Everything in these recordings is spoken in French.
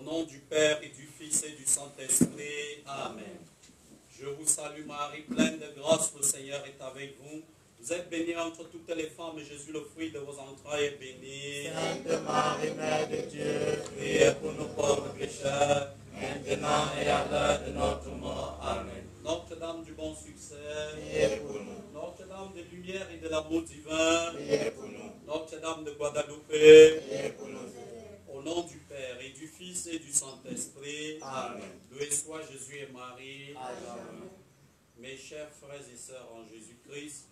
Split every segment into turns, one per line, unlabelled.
Au nom du Père et du Fils et du Saint-Esprit. Amen. Je vous salue Marie, pleine de grâce, le Seigneur est avec vous. Vous êtes bénie entre toutes les femmes, et Jésus, le fruit de vos entrailles, est béni.
Sainte Marie, Mère de Dieu,
Priez pour nous pauvres pécheurs,
maintenant et à l'heure de notre mort. Amen.
Notre-Dame du bon succès,
Priez pour nous,
Notre-Dame de lumière et de l'amour divin,
priez pour nous,
Notre-Dame de Guadalupe,
priez pour nous.
au nom du Père et du Fils et du Saint-Esprit.
Amen.
Loué soit Jésus et Marie.
Amen.
Mes chers frères et sœurs en Jésus-Christ,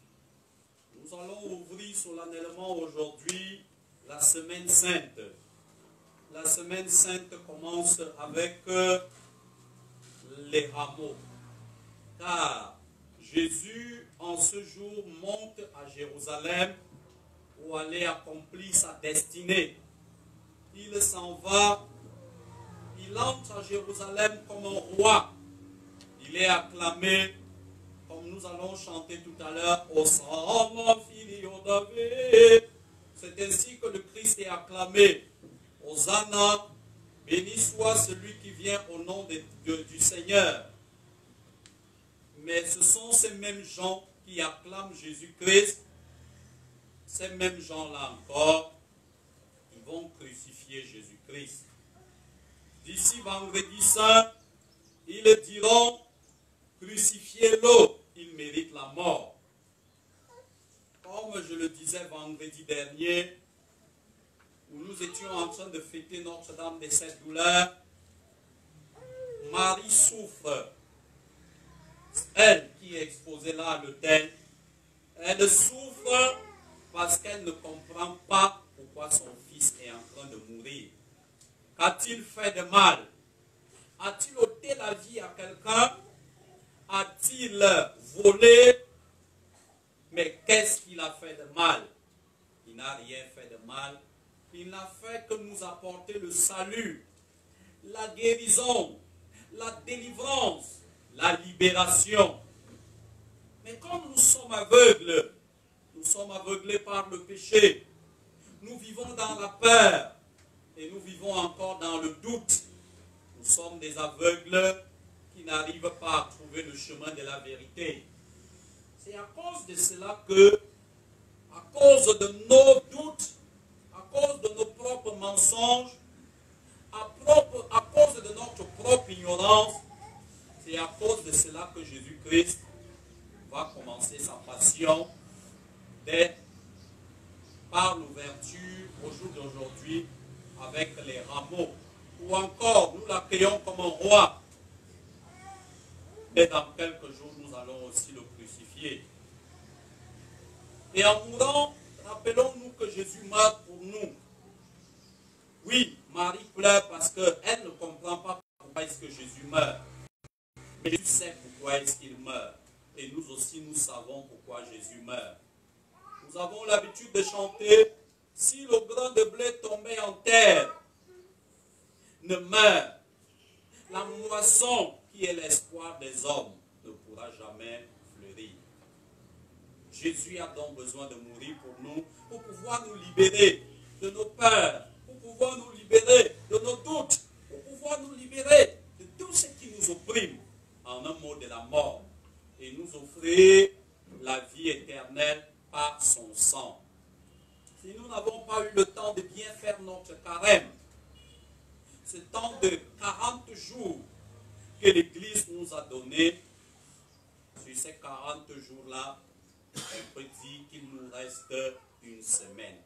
nous allons ouvrir solennellement aujourd'hui la semaine sainte. La semaine sainte commence avec euh, les rameaux. Car Jésus, en ce jour, monte à Jérusalem pour aller accomplir sa destinée. Il s'en va, il entre à Jérusalem comme un roi. Il est acclamé, comme nous allons chanter tout à l'heure, au Sama Filio David. C'est ainsi que le Christ est acclamé. Hosanna, béni soit celui qui vient au nom du Seigneur. Mais ce sont ces mêmes gens qui acclament Jésus-Christ, ces mêmes gens-là encore, qui vont crucifier Jésus-Christ. D'ici vendredi saint, ils diront, crucifiez-le, il mérite la mort. Comme je le disais vendredi dernier, où nous étions en train de fêter Notre-Dame de cette douleur, Marie souffre. Elle qui est exposée là à l'autel, elle souffre parce qu'elle ne comprend pas pourquoi son fils est en train de mourir. Qu'a-t-il fait de mal? A-t-il ôté la vie à quelqu'un? A-t-il volé? Mais qu'est-ce qu'il a fait de mal? Il n'a rien fait de mal. Il n'a fait que nous apporter le salut, la guérison, la délivrance, la libération. Mais comme nous sommes aveugles, nous sommes aveuglés par le péché, nous vivons dans la peur et nous vivons encore dans le doute. Nous sommes des aveugles qui n'arrivent pas à trouver le chemin de la vérité. C'est à cause de cela que, à cause de nos doutes, à cause de nos propres mensonges, à, cause de notre propre ignorance, c'est à cause de cela que Jésus-Christ va commencer sa passion dès par l'ouverture au jour d'aujourd'hui avec les rameaux. Ou encore, nous l'accueillons comme un roi. Mais dans quelques jours, nous allons aussi le crucifier. Et en mourant, rappelons-nous que Jésus meurt pour nous. Oui, Marie pleure parce qu'elle ne comprend pas pourquoi est-ce que Jésus meurt. Mais Jésus sait pourquoi est-ce qu'il meurt. Et nous aussi, nous savons pourquoi Jésus meurt. Nous avons l'habitude de chanter Si le grain de blé tombait en terre ne meurt, la moisson qui est l'espoir des hommes ne pourra jamais fleurir. Jésus a donc besoin de mourir pour nous, pour pouvoir nous libérer de nos peurs, pour pouvoir nous libérer de nos doutes, pour pouvoir nous libérer de tout ce qui nous opprime, en un mot de la mort, et nous offrir la vie éternelle par son sang. Si nous n'avons pas eu le temps de bien faire notre carême, ce temps de 40 jours que l'Église nous a donné, sur ces 40 jours-là, on peut dire qu'il nous reste une semaine.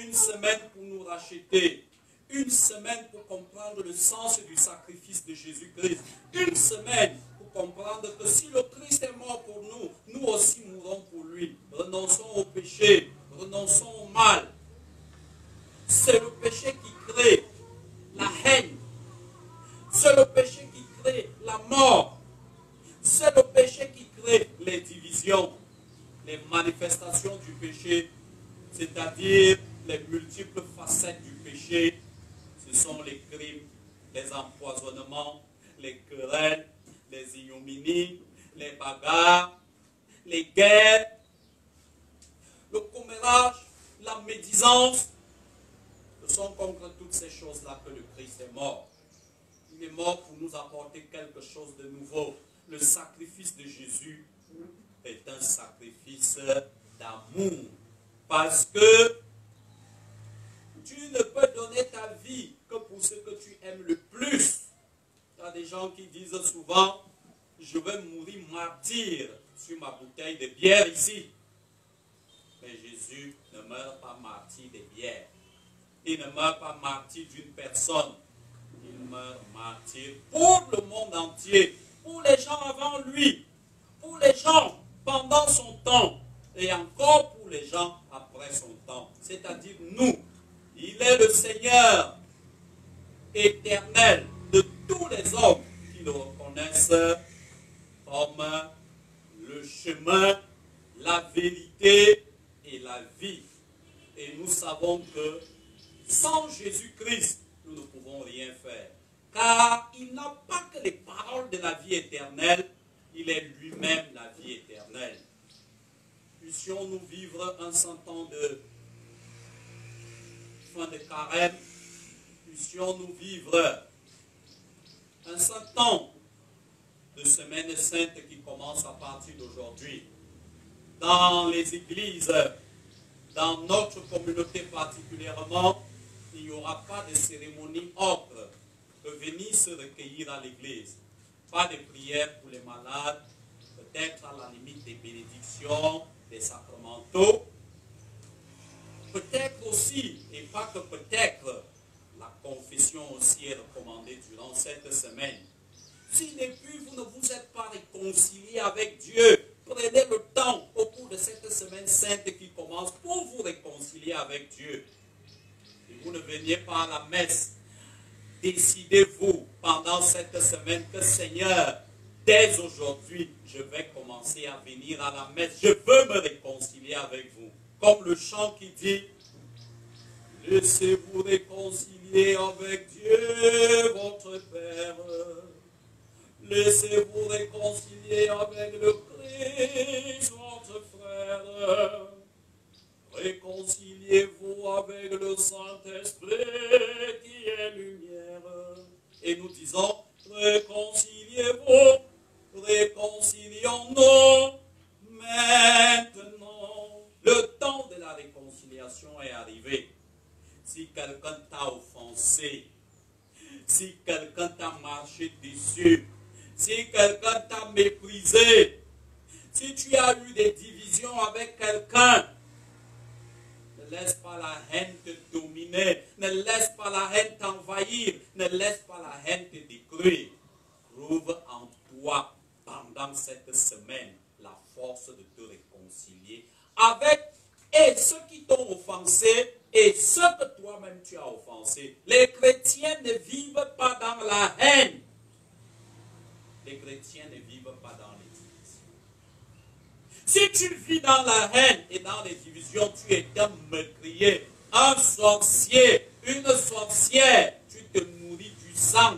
Une semaine pour nous racheter. Une semaine pour comprendre le sens du sacrifice de Jésus-Christ. Une semaine pour comprendre que si le Christ est mort pour nous, nous aussi mourrons pour lui. Renonçons au péché, renonçons au mal. C'est le péché qui crée la haine. C'est le péché qui crée la mort. C'est le péché qui crée les divisions, les manifestations du péché, c'est-à-dire les multiples facettes du péché. Ce sont les crimes, les empoisonnements, les querelles, les ignominies, les bagarres, les guerres, le commérage, la médisance. Ce Ce sont contre toutes ces choses-là que le Christ est mort. Il est mort pour nous apporter quelque chose de nouveau. Le sacrifice de Jésus est un sacrifice d'amour. Parce que tu ne peux donner ta vie que pour ce que tu aimes le plus. Il y a des gens qui disent souvent, je vais mourir martyr sur ma bouteille de bière ici. Mais Jésus ne meurt pas martyr de bière. Il ne meurt pas martyr d'une personne. Il meurt martyr pour le monde entier, pour les gens avant lui, pour les gens pendant son temps et encore pour les gens son temps, c'est-à-dire nous. Il est le Seigneur éternel de tous les hommes qui le reconnaissent comme le chemin, la vérité et la vie. Et nous savons que sans Jésus-Christ, nous ne pouvons rien faire. Car il n'a pas que les paroles de la vie éternelle, il est lui-même la vie éternelle. Puissions-nous vivre un certain temps de fin de carême, puissions-nous vivre un de semaine sainte qui commence à partir d'aujourd'hui? Dans les églises, dans notre communauté particulièrement, il n'y aura pas de cérémonie autre que venir se recueillir à l'église. Pas de prière pour les malades, peut-être à la limite des bénédictions, des sacramentaux. Peut-être aussi, et pas que peut-être, la confession aussi est recommandée durant cette semaine. Si depuis vous ne vous êtes pas réconcilié avec Dieu, prenez le temps au cours de cette semaine sainte qui commence pour vous réconcilier avec Dieu. Et vous ne veniez pas à la messe. Décidez-vous pendant cette semaine que Seigneur, dès aujourd'hui, je vais commencer à venir à la messe. Je veux me réconcilier avec vous. Comme le chant qui dit, laissez-vous réconcilier avec Dieu, votre Père. Laissez-vous réconcilier avec le Christ, votre frère. Réconciliez-vous avec le Saint-Esprit qui est lumière. Et nous disons, réconciliez-vous, réconcilions-nous maintenant. Le temps de la réconciliation est arrivé. Si quelqu'un t'a offensé, si quelqu'un t'a marché dessus, si quelqu'un t'a méprisé, si tu as eu des divisions avec quelqu'un, ne laisse pas la haine te dominer, ne laisse pas la haine t'envahir, ne laisse pas la haine te détruire. Trouve en toi, pendant cette semaine, la force de te réconcilier avec et ceux qui t'ont offensé et ceux que toi-même tu as offensé. Les chrétiens ne vivent pas dans la haine. Les chrétiens ne vivent pas dans les divisions. Si tu vis dans la haine et dans les divisions, tu es un meurtrier, un sorcier, une sorcière. Tu te nourris du sang.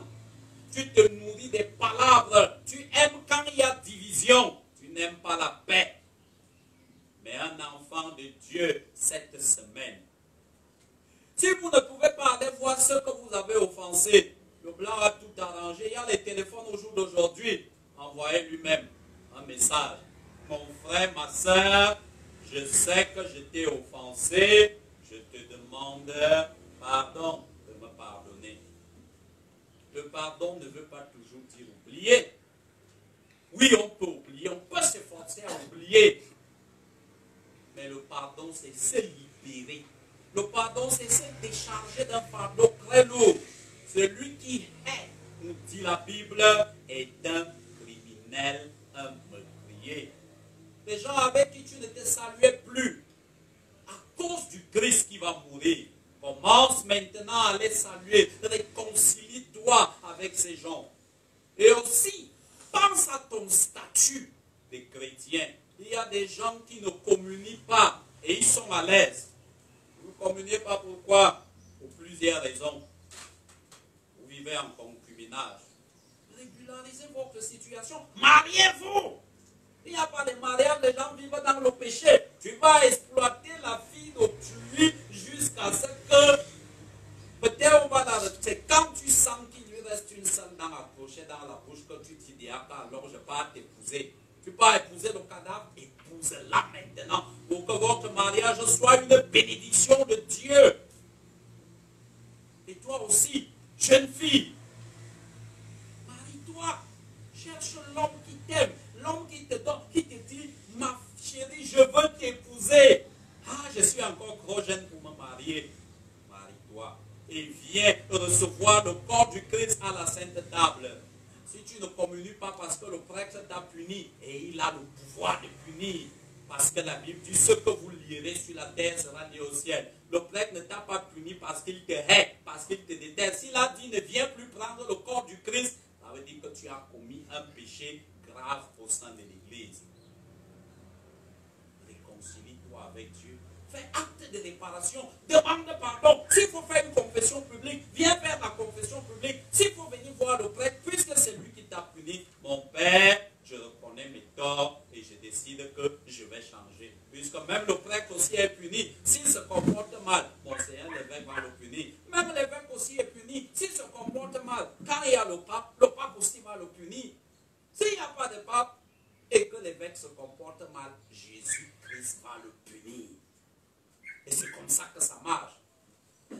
Tu te nourris des palabres. Tu aimes quand il y a division. Tu n'aimes pas la paix. Mais un enfant de Dieu cette semaine. Si vous ne pouvez pas aller voir ceux que vous avez offensés, le blanc a tout arrangé. Il y a les téléphones au jour d'aujourd'hui. Envoyez lui-même un message. Mon frère, ma soeur, je sais que je t'ai offensé. Je te demande pardon. Le pardon ne veut pas toujours dire oublier. Oui, on peut oublier, on peut s'efforcer à oublier. Mais le pardon, c'est se libérer. Le pardon, c'est se décharger d'un fardeau très lourd. Celui qui est, nous dit la Bible, est un criminel, un meurtrier. Les gens avec qui tu ne te saluais plus, à cause du Christ qui va mourir, commence maintenant à les saluer. Avec ces gens. Et aussi, pense à ton statut de chrétien. Il y a des gens qui ne communient pas et ils sont à l'aise. Vous ne communiez pas pourquoi? Pour plusieurs raisons. Vous vivez en concubinage. Régularisez votre situation. Mariez-vous. Il n'y a pas de mariage, les gens vivent dans le péché. Tu vas exploiter la vie d'autrui jusqu'à ce que Tu reste une scène dans la bouche et dans la bouche que tu te dis, alors je vais t'épouser. Tu vas épouser le cadavre, épouse-la maintenant pour que votre mariage soit une bénédiction de Dieu. Et toi aussi, jeune fille, marie-toi, cherche l'homme qui t'aime, l'homme qui te donne, qui te dit, ma chérie, je veux t'épouser. Ah, je suis encore trop jeune pour me marier. Et viens recevoir le corps du Christ à la sainte table si tu ne communies pas parce que le prêtre t'a puni, et il a le pouvoir de punir, parce que la Bible dit ce que vous lirez sur la terre sera lié au ciel. Le prêtre ne t'a pas puni parce qu'il te hait, parce qu'il te déteste. S'il a dit ne viens plus prendre le corps du Christ, ça veut dire que tu as commis un péché grave au sein de l'Église. Réconcilie-toi avec Dieu. Fais acte de réparation. Demande pardon. S'il faut faire une confession publique, viens faire la confession publique. S'il faut venir voir le prêtre, puisque c'est lui qui t'a puni, mon Père, je reconnais mes torts et je décide que je vais changer. Puisque même le prêtre aussi est puni. S'il se comporte mal, mon Seigneur l'évêque va le punir. Même l'évêque aussi est puni. S'il se comporte mal, quand il y a le pape, le pape aussi va le punir. S'il n'y a pas de pape et que l'évêque se comporte mal, Jésus-Christ va le punir. Et c'est comme ça que ça marche.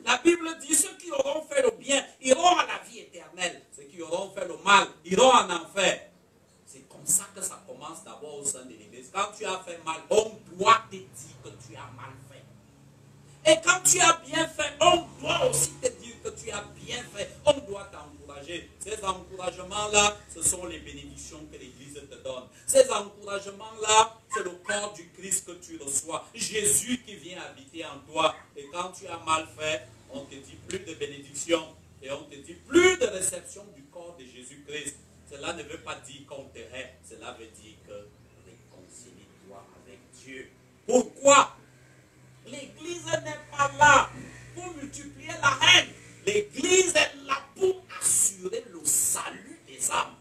La Bible dit ceux qui auront fait le bien iront à la vie éternelle. Ceux qui auront fait le mal iront en enfer. C'est comme ça que ça commence d'abord au sein de l'église. Quand tu as fait mal, on doit te dire que tu as mal fait. Et quand tu as bien fait, on doit aussi te dire que tu as bien fait. On doit t'encourager. Ces encouragements-là, ce sont les bénédictions que l'Église te donne. Ces encouragements-là, c'est le corps du Christ que tu reçois. Jésus qui vient habiter en toi. Et quand tu as mal fait, on te dit plus de bénédiction et on te dit plus de réception du corps de Jésus-Christ. Cela ne veut pas dire qu'on te hait. Cela veut dire que réconcilie-toi avec Dieu. Pourquoi? L'Église n'est pas là pour multiplier la haine. L'Église est là pour assurer le salut des âmes.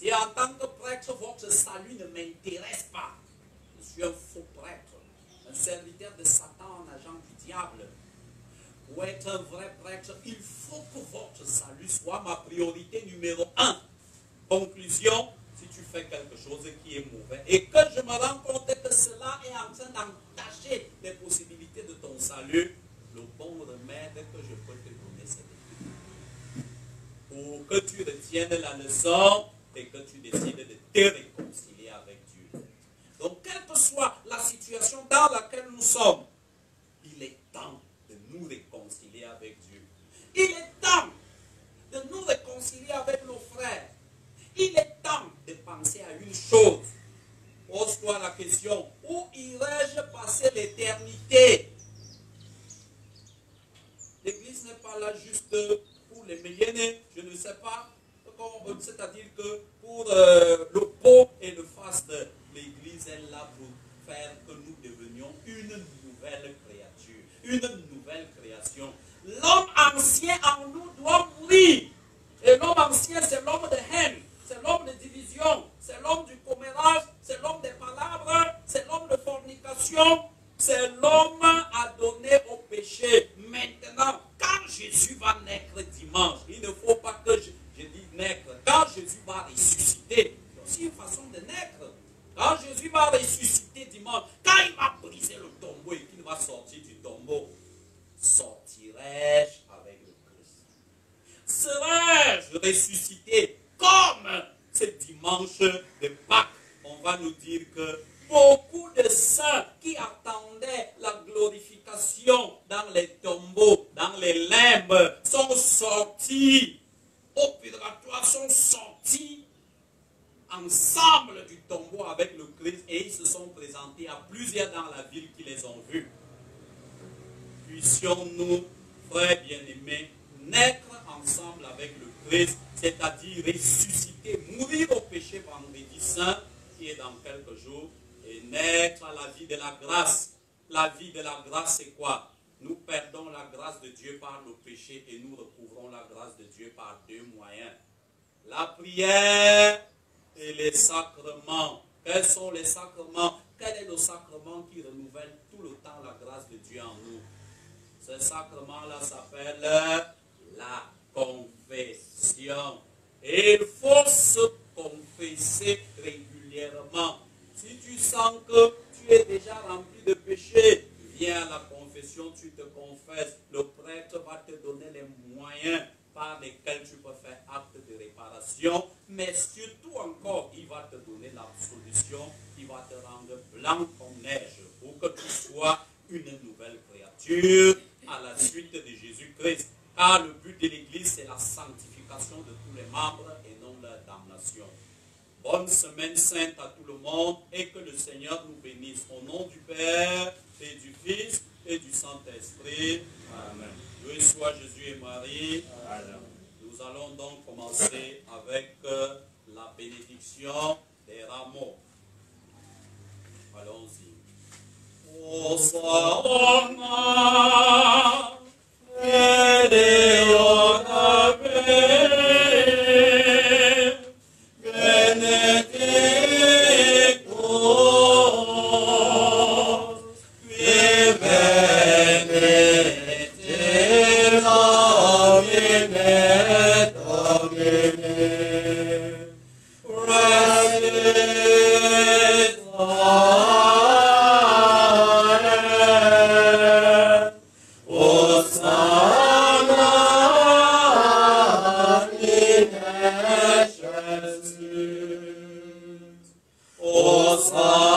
Si en tant que prêtre, votre salut ne m'intéresse pas, je suis un faux prêtre, un serviteur de Satan, un agent du diable. Pour être un vrai prêtre, il faut que votre salut soit ma priorité numéro un. Conclusion, si tu fais quelque chose qui est mauvais et que je me rends compte que cela est en train d'entacher les possibilités de ton salut, le bon remède que je peux te donner, c'est de Pour que tu retiennes la leçon que tu décides de te réconcilier avec Dieu. Donc, quelle que soit la situation dans laquelle nous sommes, il est temps de nous réconcilier avec Dieu. Il est temps de nous réconcilier avec nos frères. Il est temps de penser à une chose. Pose-toi la question, où irai-je passer l'éternité? L'Église n'est pas là juste pour les meilleurs, je ne sais pas. C'est-à-dire que pour euh, le pot et le faste, l'Église est là pour faire que nous devenions une nouvelle créature, une nouvelle création. L'homme ancien en nous doit mourir. Et l'homme ancien, c'est l'homme de haine, c'est l'homme de division, c'est l'homme du commérage, c'est l'homme des palabres, c'est l'homme de fornication, c'est l'homme adonné au péché. Maintenant, quand Jésus va naître dimanche, il ne faut pas que je, je dise naître. Quand Jésus va ressusciter, c'est aussi une façon de naître. Quand Jésus va ressusciter dimanche, quand il va briser le tombeau et qu'il va sortir du tombeau, sortirai-je avec le Christ Serais-je ressuscité comme ce dimanche de Pâques On va nous dire que beaucoup de saints qui attendaient la glorification dans les tombeaux, dans les limbes, sont sortis au purgatoire, sont sortis ensemble du tombeau avec le Christ et ils se sont présentés à plusieurs dans la ville qui les ont vus. Puissions-nous, frères bien-aimés, naître ensemble avec le Christ, c'est-à-dire ressusciter, mourir au péché vendredi saint, qui est dans quelques jours, et naître à la vie de la grâce. La vie de la grâce, c'est quoi Nous perdons la grâce de Dieu par le péché et nous recouvrons la grâce de Dieu par deux moyens. La prière et les sacrements. Quels sont les sacrements? Quel est le sacrement qui renouvelle tout le temps la grâce de Dieu en nous? Ce sacrement-là s'appelle la confession. Et il faut se confesser régulièrement. Si tu sens que tu es déjà rempli de péché, viens à la confession, tu te confesses. Le prêtre va te donner les moyens par lesquels tu peux faire acte de réparation. Mais surtout encore, il va te donner la solution qui va te rendre blanc comme neige pour que tu sois une nouvelle créature à la suite de Jésus-Christ. Car le but de l'Église, c'est la sanctification de tous les membres et non leur damnation. Bonne semaine sainte à tout le monde et que le Seigneur nous bénisse. Au nom du Père et du Fils et du Saint-Esprit.
Amen.
Loué soit Jésus et Marie. Nous allons donc commencer avec euh, la bénédiction des rameaux. Allons-y. Hosanna,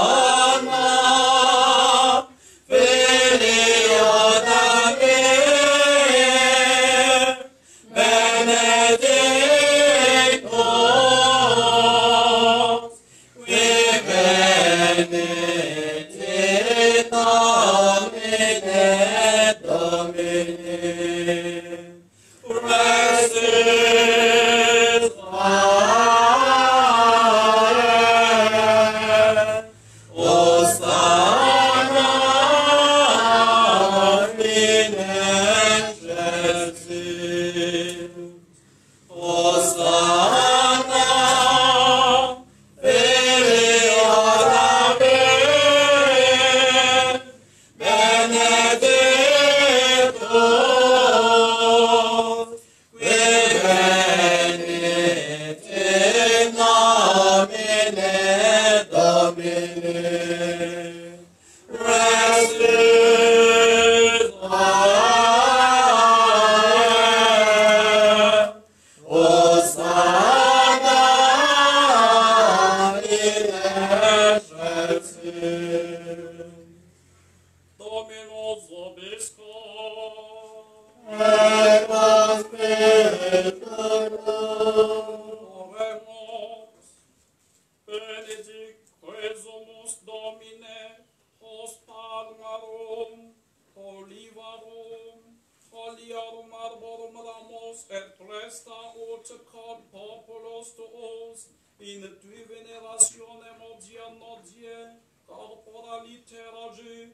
in divinazione mogia nodie, corporaliterae,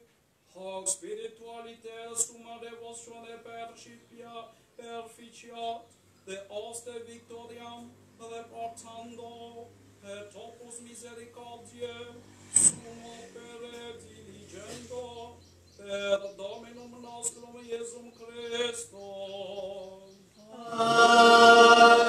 hoc spiritualiter summa devotione percipia, perficia, de oste victoriam, reportando, et topos misericordiae, sum opere diligendo, per Dominum nostrum Iesum Christum. Amen.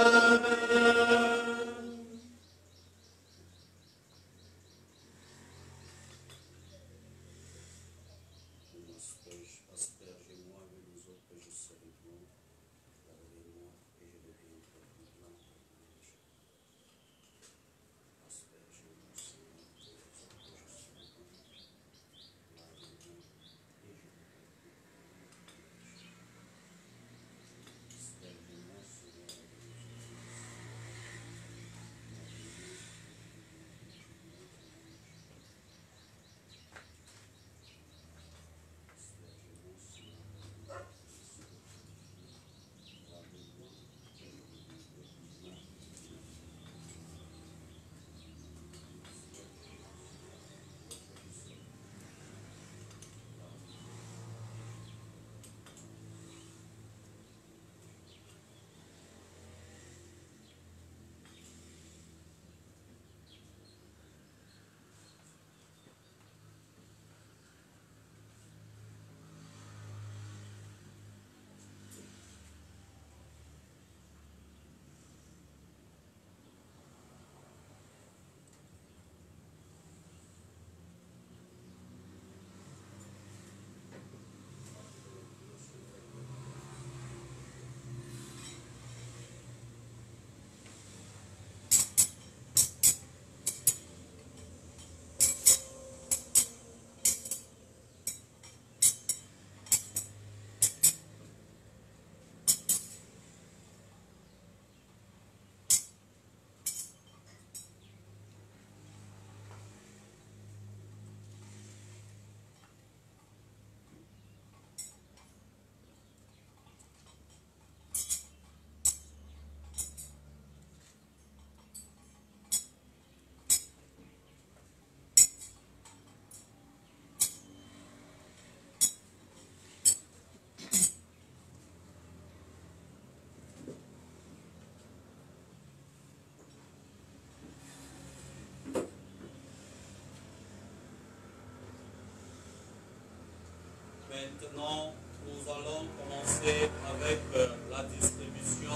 Maintenant, nous allons commencer avec euh, la distribution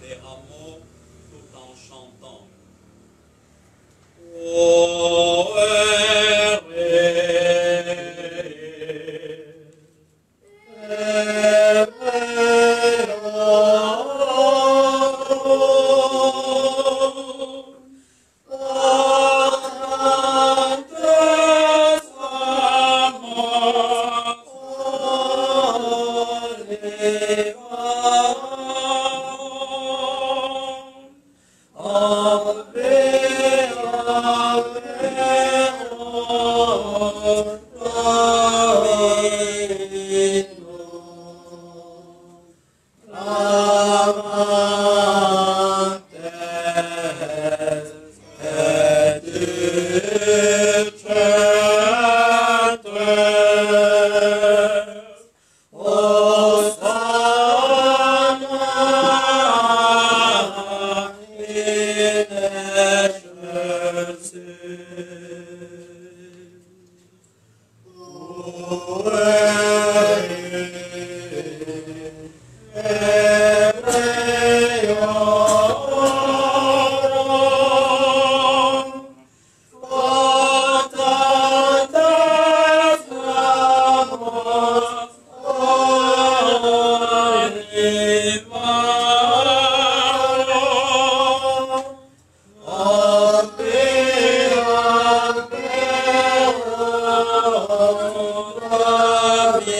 des rameaux tout en chantant. Oh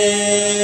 Amém.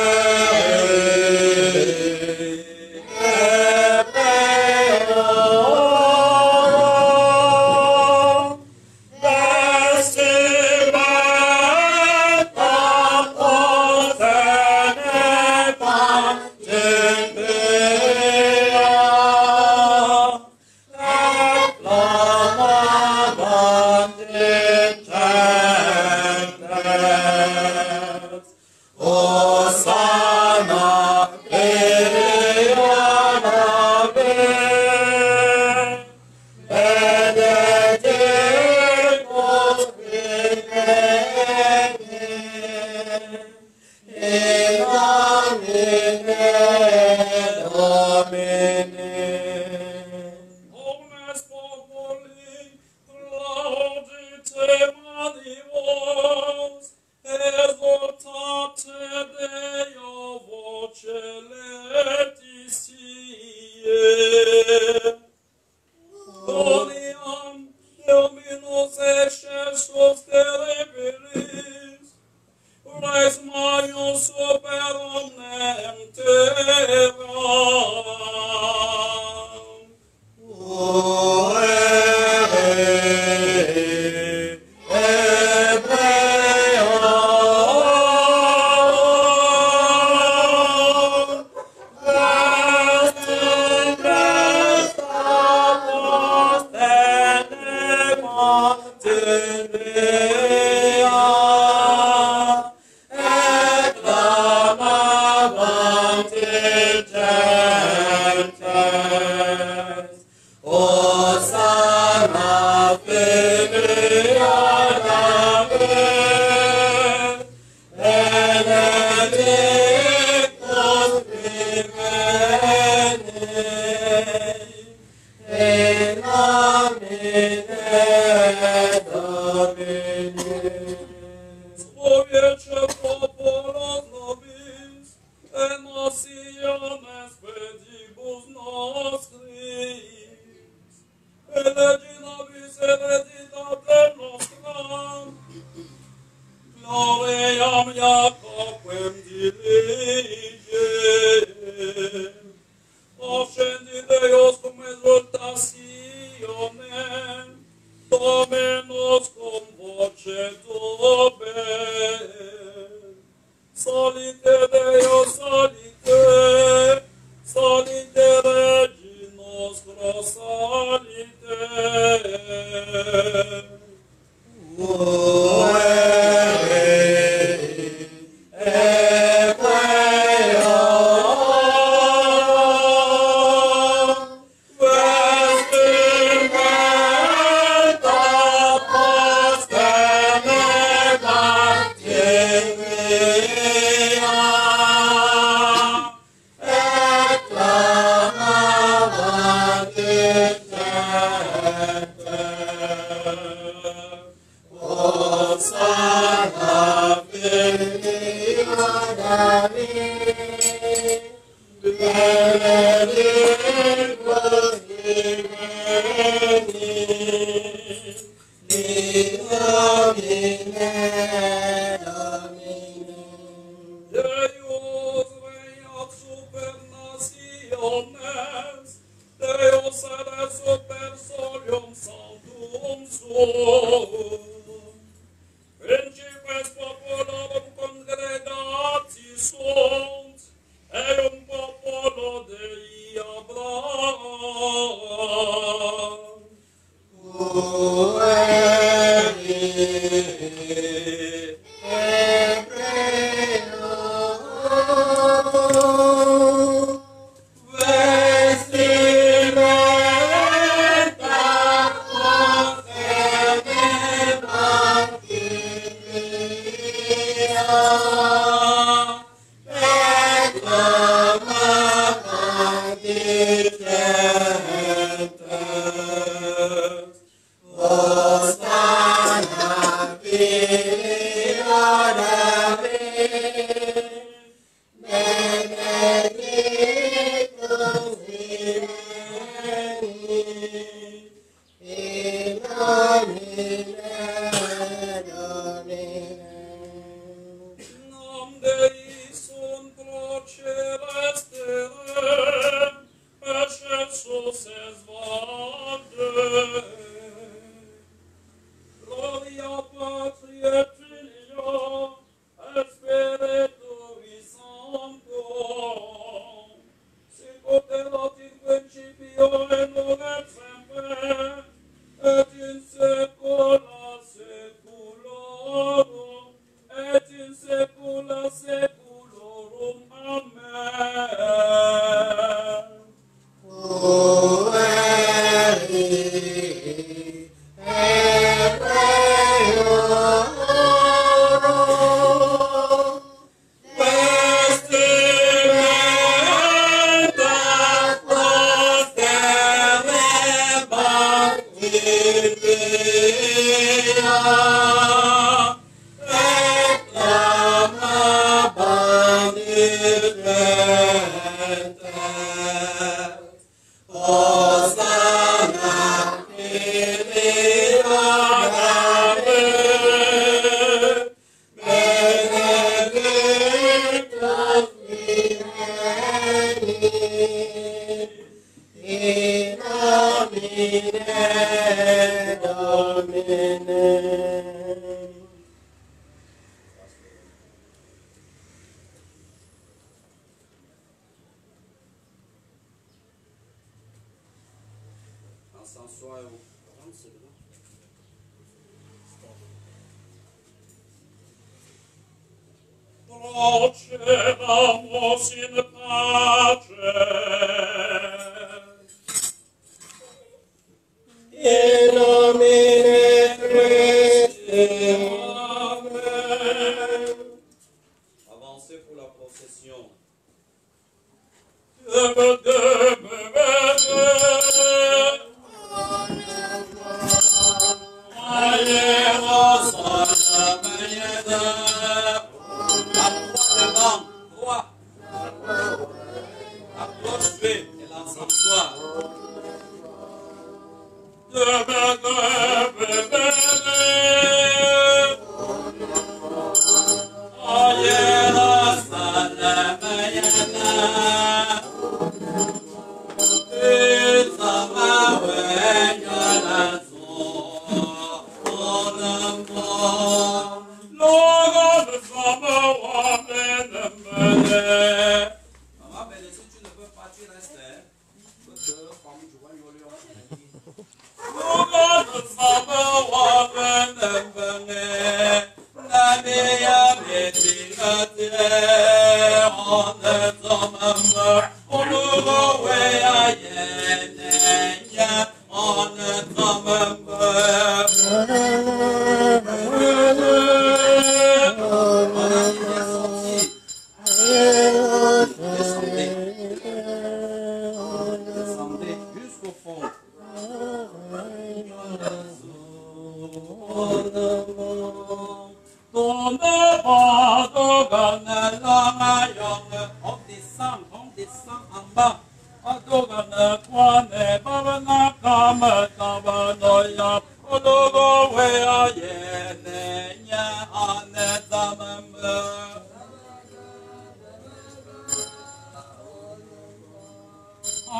Yeah.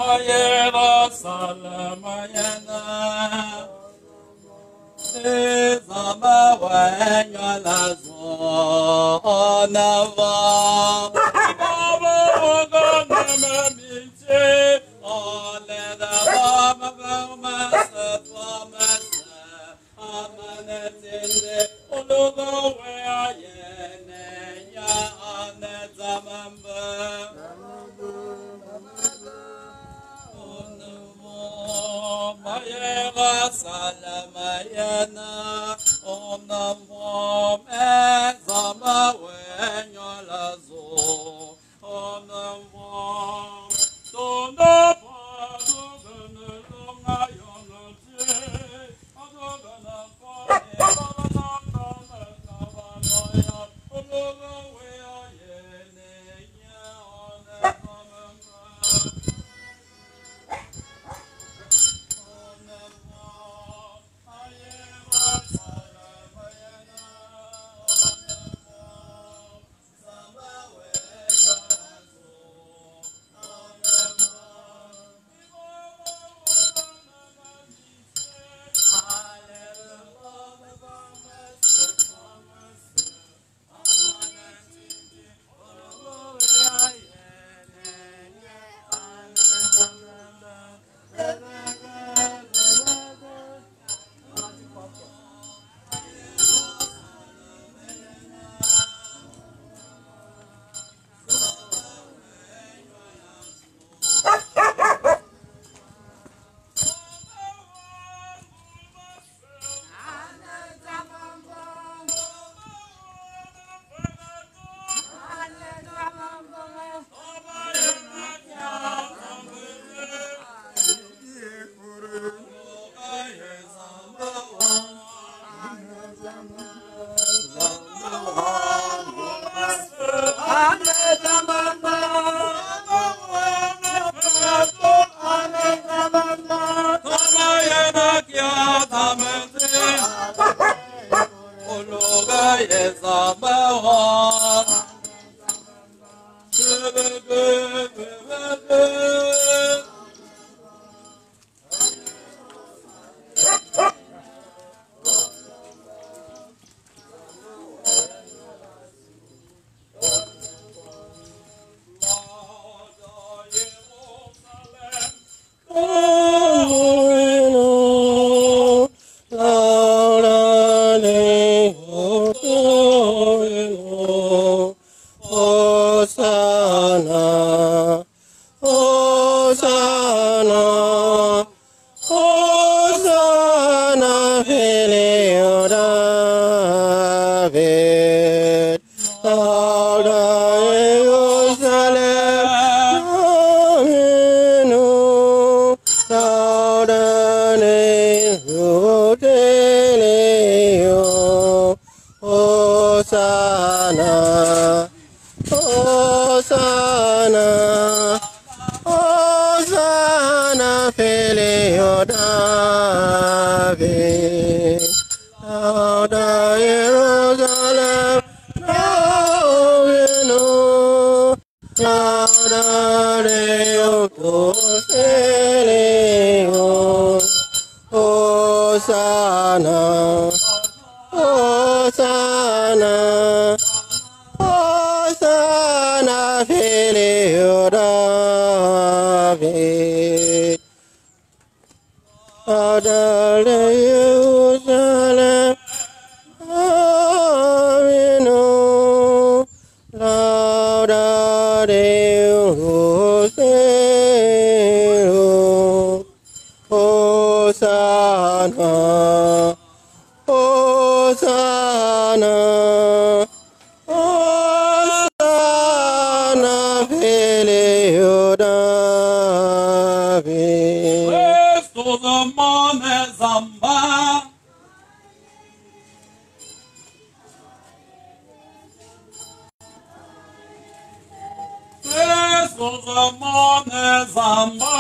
Ayera salamayana Ezama
wa
Goza mame zamba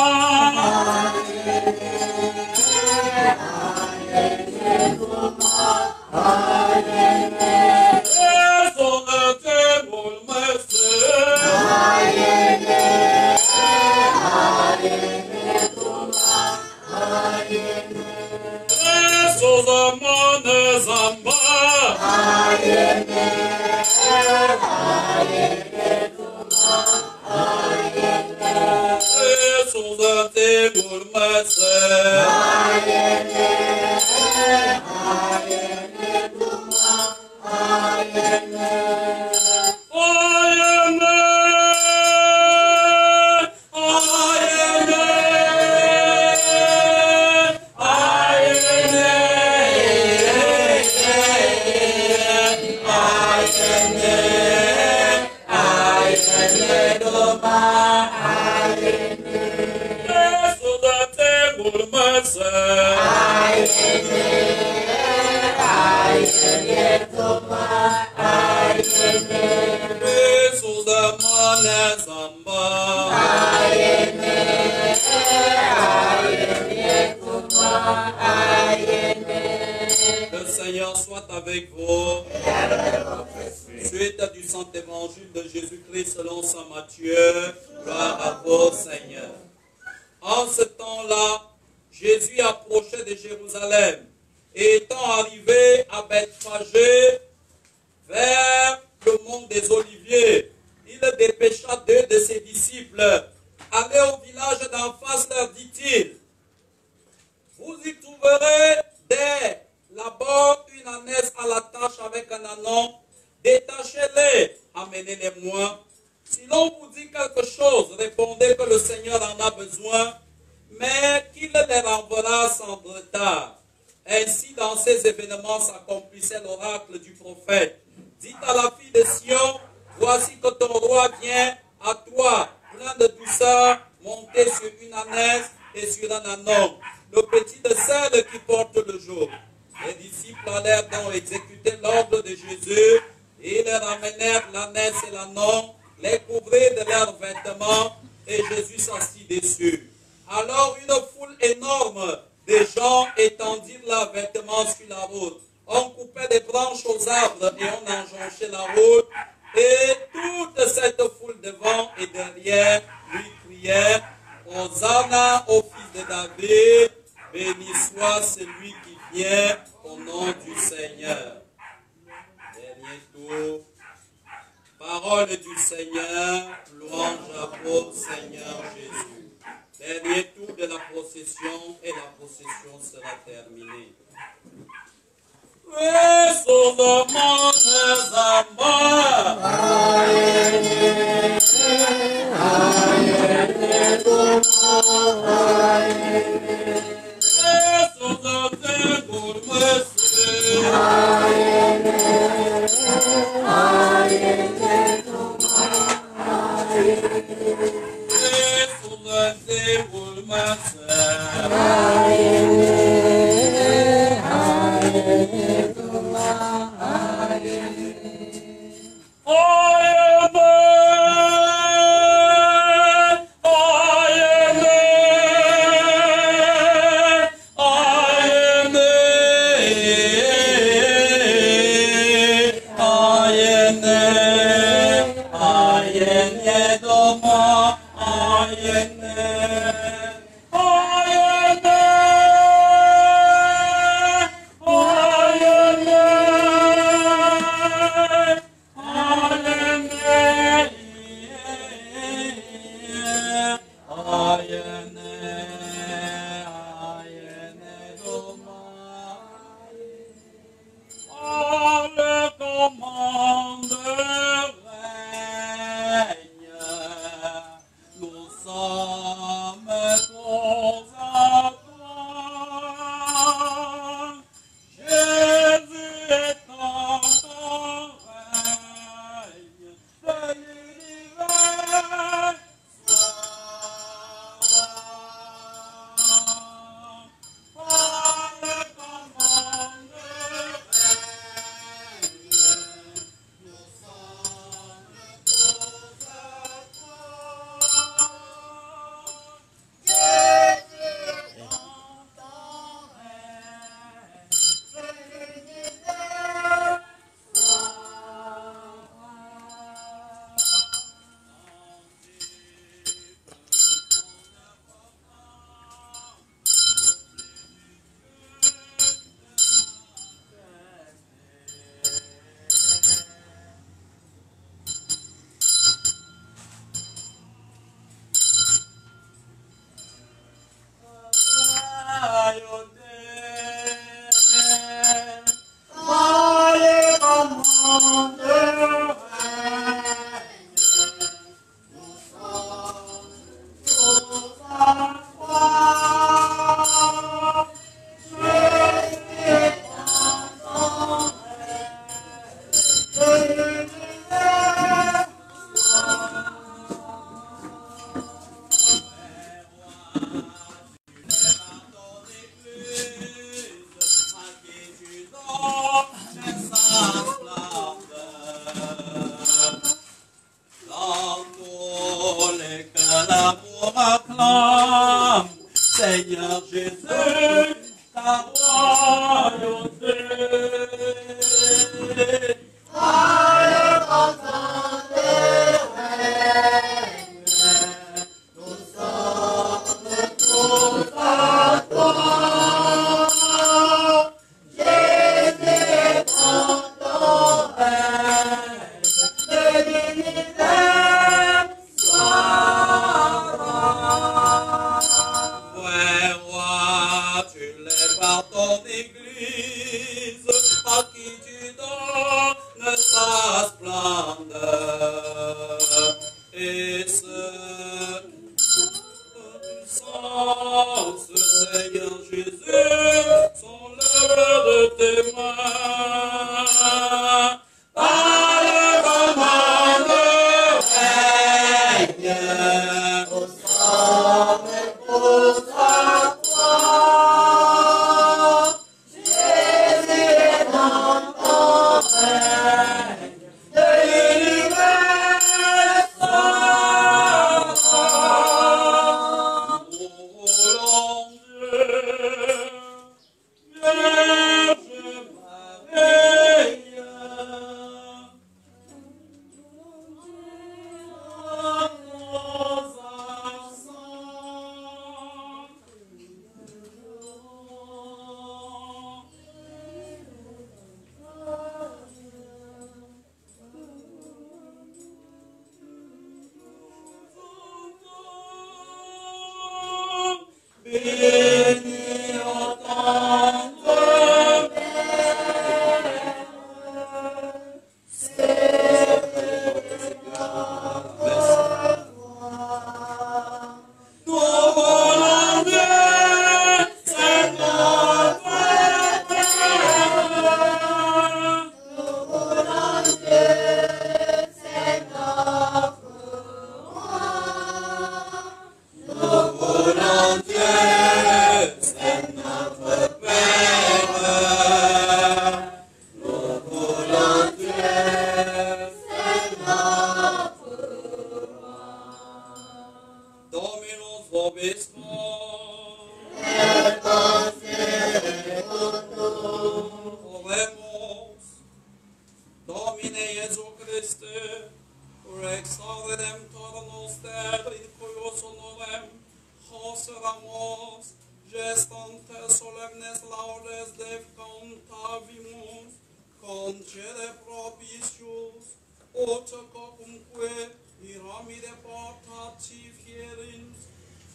doresc de contavimus, concede propitius, ota cocumque piramide portati fierins,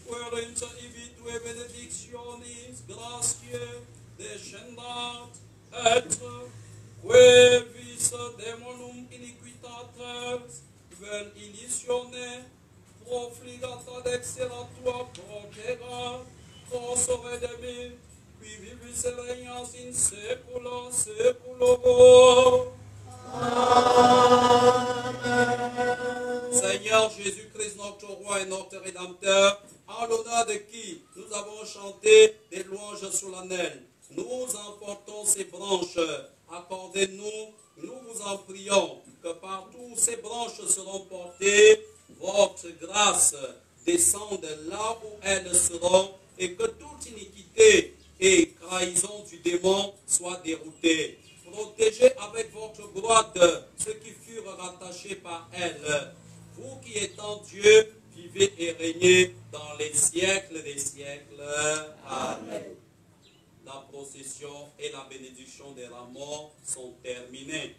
querenta ibitue benedictionis gratie descendat, et que visa demonum iniquitates vel initione profligata dexeratua protegat, consore de me, Seigneur Jésus-Christ, notre roi et notre rédempteur, en l'honneur de qui nous avons chanté des louanges solennelles. Nous emportons ces branches. Accordez-nous, nous vous en prions, que partout où ces branches seront portées, votre grâce descende là où elles seront et que toute iniquité et trahison du démon soit déroutée. Protégez avec votre droite ceux qui furent rattachés par elle. Vous qui étant Dieu, vivez et régnez dans les siècles des siècles. Amen. La procession et la bénédiction des rameaux sont terminées.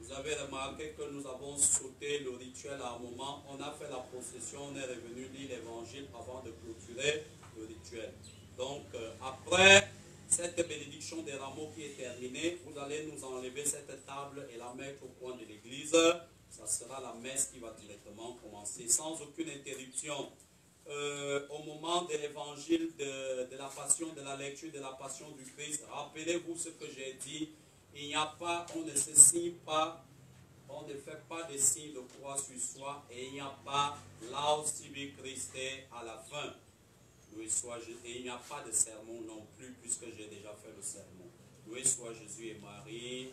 Vous avez remarqué que nous avons sauté le rituel à un moment. On a fait la procession, on est revenu lire l'évangile avant de clôturer le rituel. Donc, euh, après cette bénédiction des rameaux qui est terminée, vous allez nous enlever cette table et la mettre au coin de l'église. Ça sera la messe qui va directement commencer sans aucune interruption. Euh, au moment de l'évangile de, de la passion, de la lecture de la passion du Christ, rappelez-vous ce que j'ai dit. Il n'y a pas, on ne se signe pas, on ne fait pas de signe de croix sur soi et il n'y a pas Laus tibi Christe à la fin. Loué soit Jésus. Et il n'y a pas de sermon non plus puisque j'ai déjà fait le sermon. Loué soit Jésus et Marie.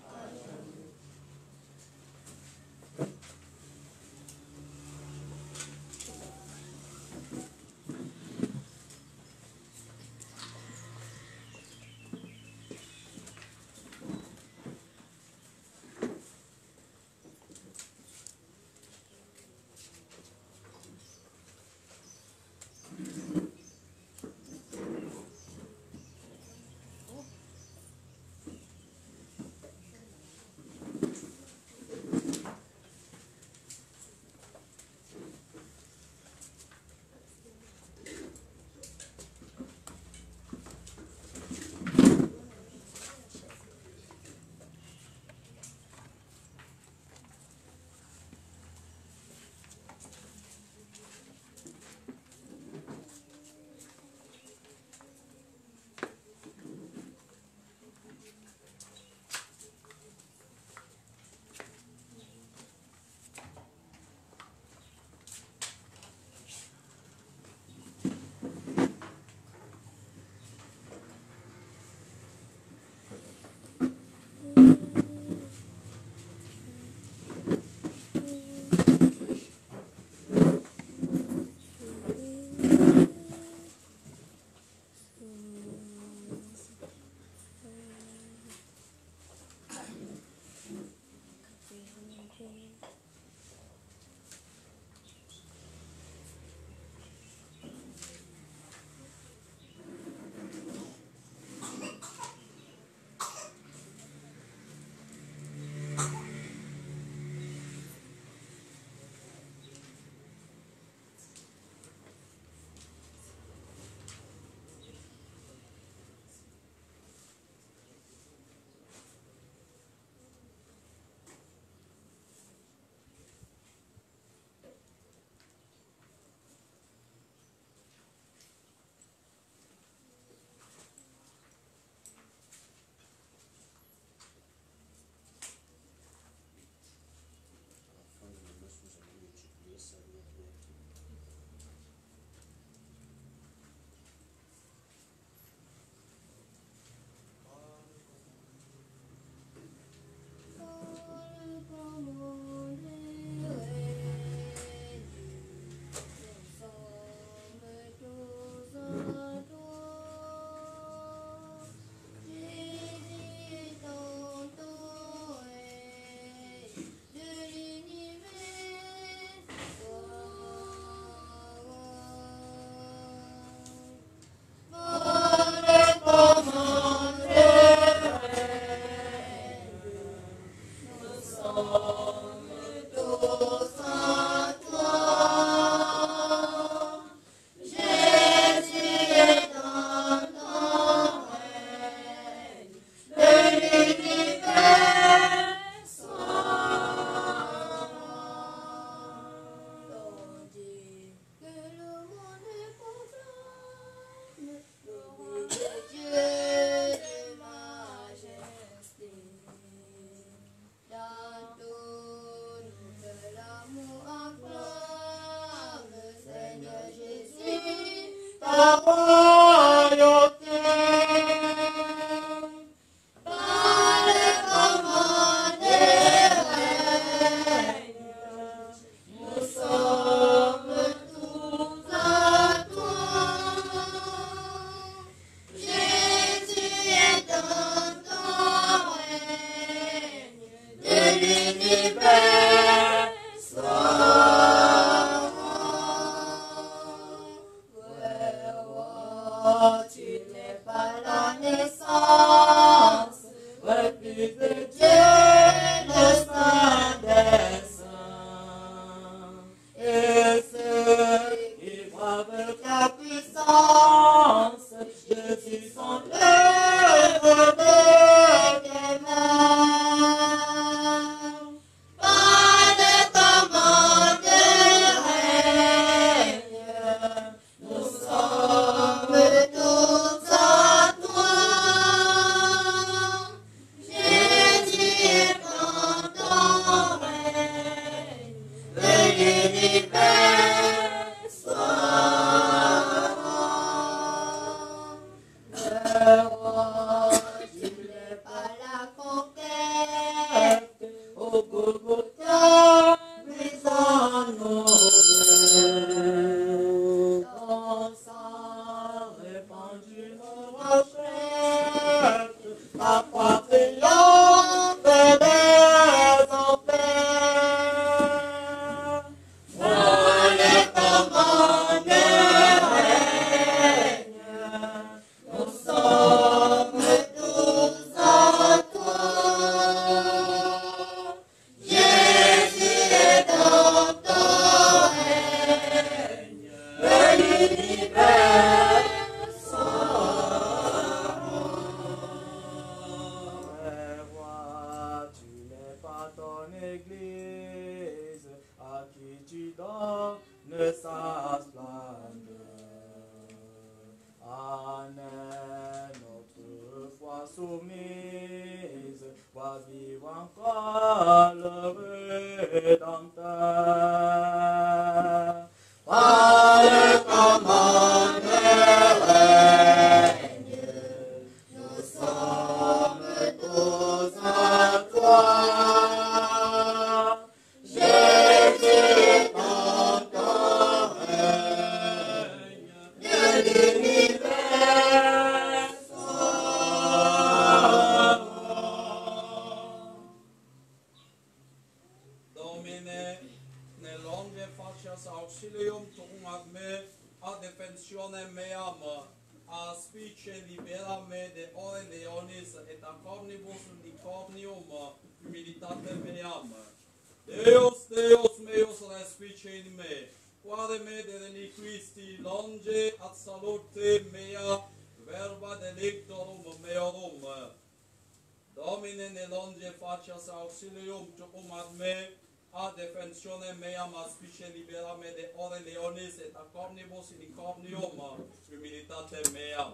Cornium, humilitate meam.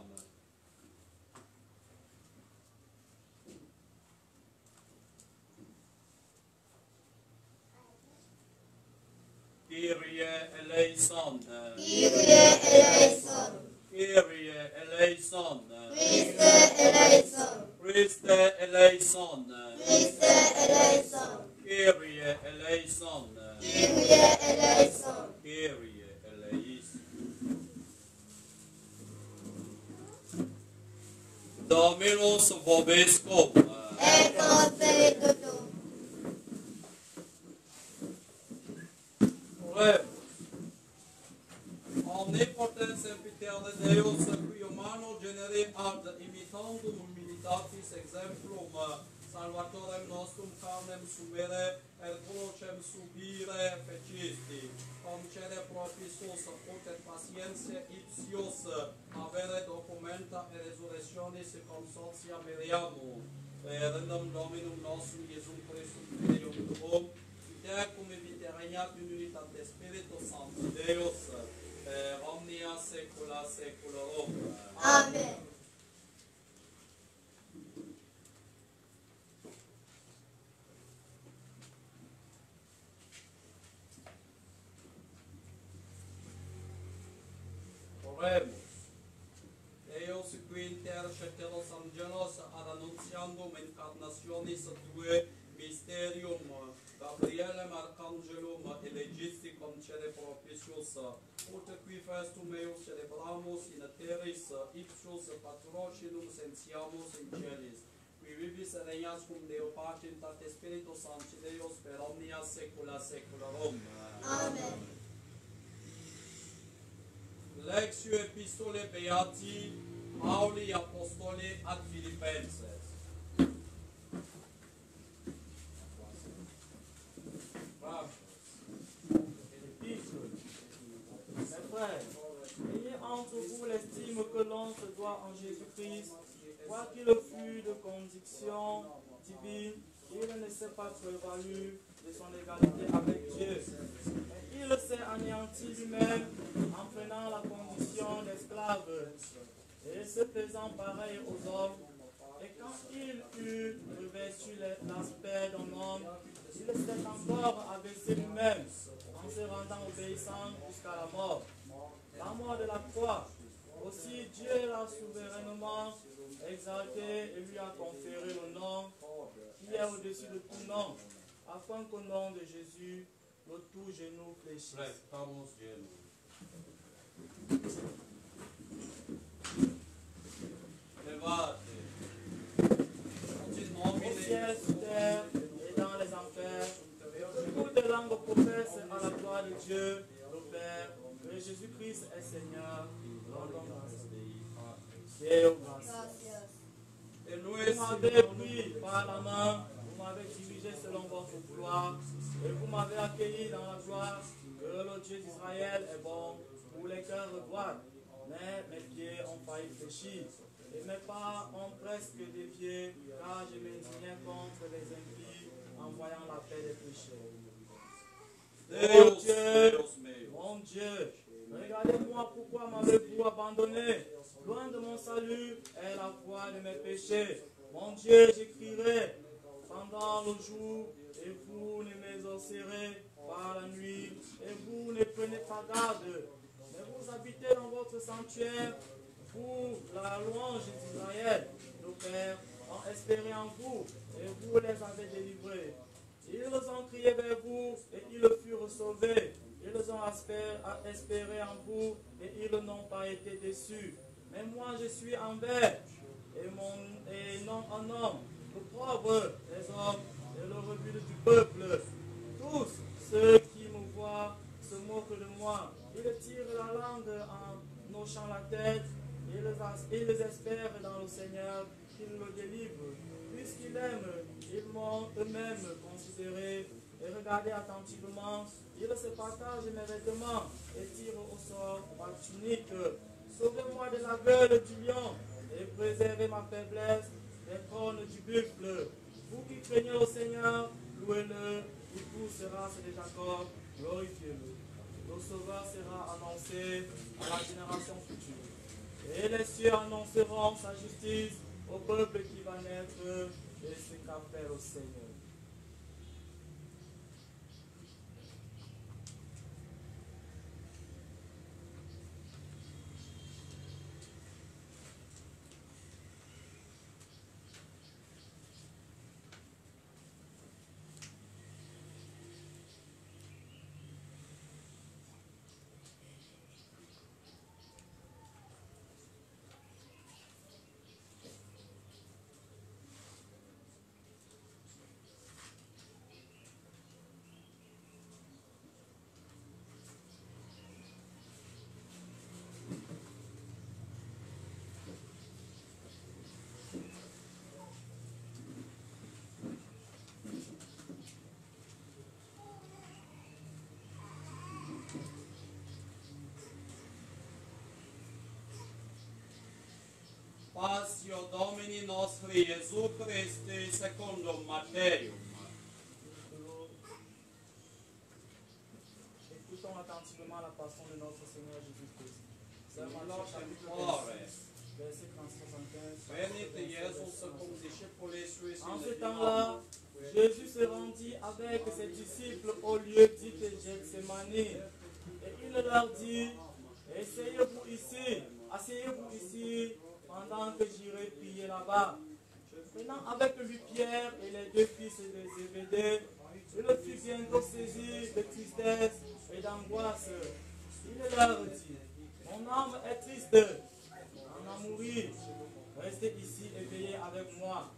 Kyrie eleison.
Kyrie eleison.
Kyrie eleison.
Christe eleison.
Christe eleison.
Christe eleison.
Kyrie eleison.
Kyrie eleison.
Kyrie eleison. Dominus vobiscum.
Et conspiritum.
Oremos. Omnipotens sempiterne Deus, qui humano genere ad imitandum humilitatis exemplum, salvatorem nostrum carnem sumere, et vocem subire fecisti, concede profisus ut et patientia ipsius, avere documenta e resurrectionis consortia meriamu, rendam Dominum nostrum Iesum Christum Filium tuum, Te cum evite regnat in unitate Spiritus Sancti Deus, per omnia saecula saeculorum.
Amen.
oremus. Deus, qui inter cetelos angelos ad annunziandum incarnationis tue mysterium Gabrielem arcangelum elegisti concede propitius ut qui festum meus celebramus in terris ipsus patrocinum sentiamus in celis qui vivis et regnat cum Deo pacem tate spiritus sancti Deus per omnia saecula saeculorum
Amen. Amen.
Lexio epistole beati Pauli apostoli ad Filipenses.
Frères, ayez entre vous l'estime que l'on se doit en Jésus-Christ, quoi qu'il fût de condition divine, il ne s'est pas prévalu de son égalité avec Dieu. Il s'est anéanti lui-même en prenant la condition d'esclave et se faisant pareil aux hommes. Et quand il eut revêtu l'aspect d'un homme, il s'est encore abaissé lui-même en se rendant obéissant jusqu'à la mort. La mort de la croix. Aussi Dieu l'a souverainement exalté et lui a conféré le nom qui est au-dessus de tout nom, afin qu'au nom de Jésus, le tout genou fléchisse.
Rectamus genus. Levate. Ut
Au ciel, sur terre et dans les enfers, que toute langue professe à la gloire de Dieu, le Père, que Jésus-Christ est Seigneur. Rendons grâce. Deo grâce.
Gracias.
et nous
pris par la main, vous m'avez dirigé selon votre gloire, et vous m'avez accueilli dans la joie que le Dieu d'Israël est bon, pour les cœurs droits. Mais mes pieds ont failli fléchir, et mes pas ont presque dévié, car je m'indignais contre les impies en voyant la paix des péchés.
Deus,
Dieu. Mon Dieu, regardez-moi pourquoi m'avez-vous abandonné Loin de mon salut est la foi de mes péchés. Mon Dieu, j'écrirai sans le jour, et vous ne m'exaucerez par la nuit, et vous ne prenez pas garde. Mais vous habitez dans votre sanctuaire, vous, la louange d'Israël. Nos pères ont espéré en vous, et vous les avez délivrés. Ils ont crié vers vous, et ils furent sauvés. Ils ont espéré, en vous, et ils n'ont pas été déçus. Mais moi, je suis en verre, et, mon, et non en homme. L'opprobre des hommes, et le rebut du peuple. Tous ceux qui me voient se moquent de moi. Ils tirent la langue en hochant la tête. Ils, ils espèrent dans le Seigneur qu'il le délivre. Puisqu'ils aiment, ils m'ont eux-mêmes considéré et regardé attentivement. Ils se partagent mes vêtements et tirent au sort ma tunique. Sauvez-moi de la gueule du lion et préservez ma faiblesse des trônes du buffle. Vous qui craignez au Seigneur, louez-le, et tout sera de Jacob, glorifiez-le. Le Sauveur sera annoncé à la génération future. Et les cieux annonceront sa justice au peuple qui va naître, et c'est qu'a fait le Seigneur.
Passio Domini nostri Gesù Christi secondo Matteo.
Écoutons attentivement la passion de notre Seigneur Jésus-Christ. Saint Matthieu
Lotte
chapitre
cuore.
26, verset 35.
Venite Gesù con discepoli suoi
En ce temps-là. Jésus se rendit avec ses disciples au lieu dit de Gethsemane. Et il leur dit, Essayez-vous ici, asseyez-vous ici, pendant que j'irai prier là-bas. Prenant avec lui Pierre et les deux fils de Zébédée, il fut bientôt saisi de tristesse et d'angoisse. Il leur dit, Mon âme est triste, en a mouru. Restez ici et veillez avec moi.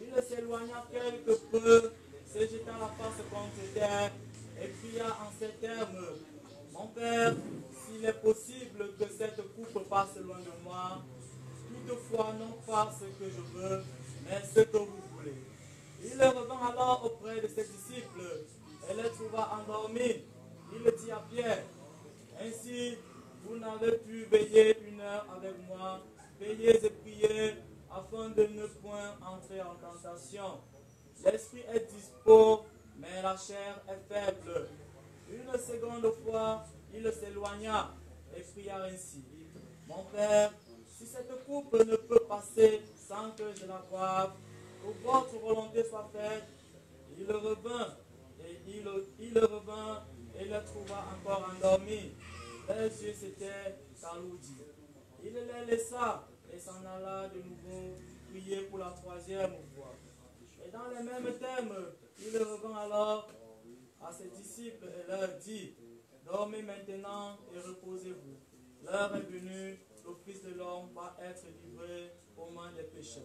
Il s'éloigna quelque peu, se jeta la face contre terre et pria en ces termes Mon Père, s'il est possible que cette coupe passe loin de moi, toutefois non pas ce que je veux, mais ce que vous voulez. Il revint alors auprès de ses disciples et les trouva endormis. Il dit à Pierre Ainsi, vous n'avez pu veiller une heure avec moi. Veillez et priez afin de ne point entrer en tentation. L'esprit est dispo, mais la chair est faible. Une seconde fois, il s'éloigna et pria ainsi. Mon Père, si cette coupe ne peut passer sans que je la boive, que votre volonté soit faite, il revint et il, il revint et le trouva encore endormi. Leurs yeux s'étaient. Il les laissa et s'en alla de nouveau prier pour la troisième fois. Et dans les mêmes termes, il revint alors à ses disciples et leur dit, Dormez maintenant et reposez-vous. L'heure est venue, le Fils de l'homme va être livré aux mains des pécheurs.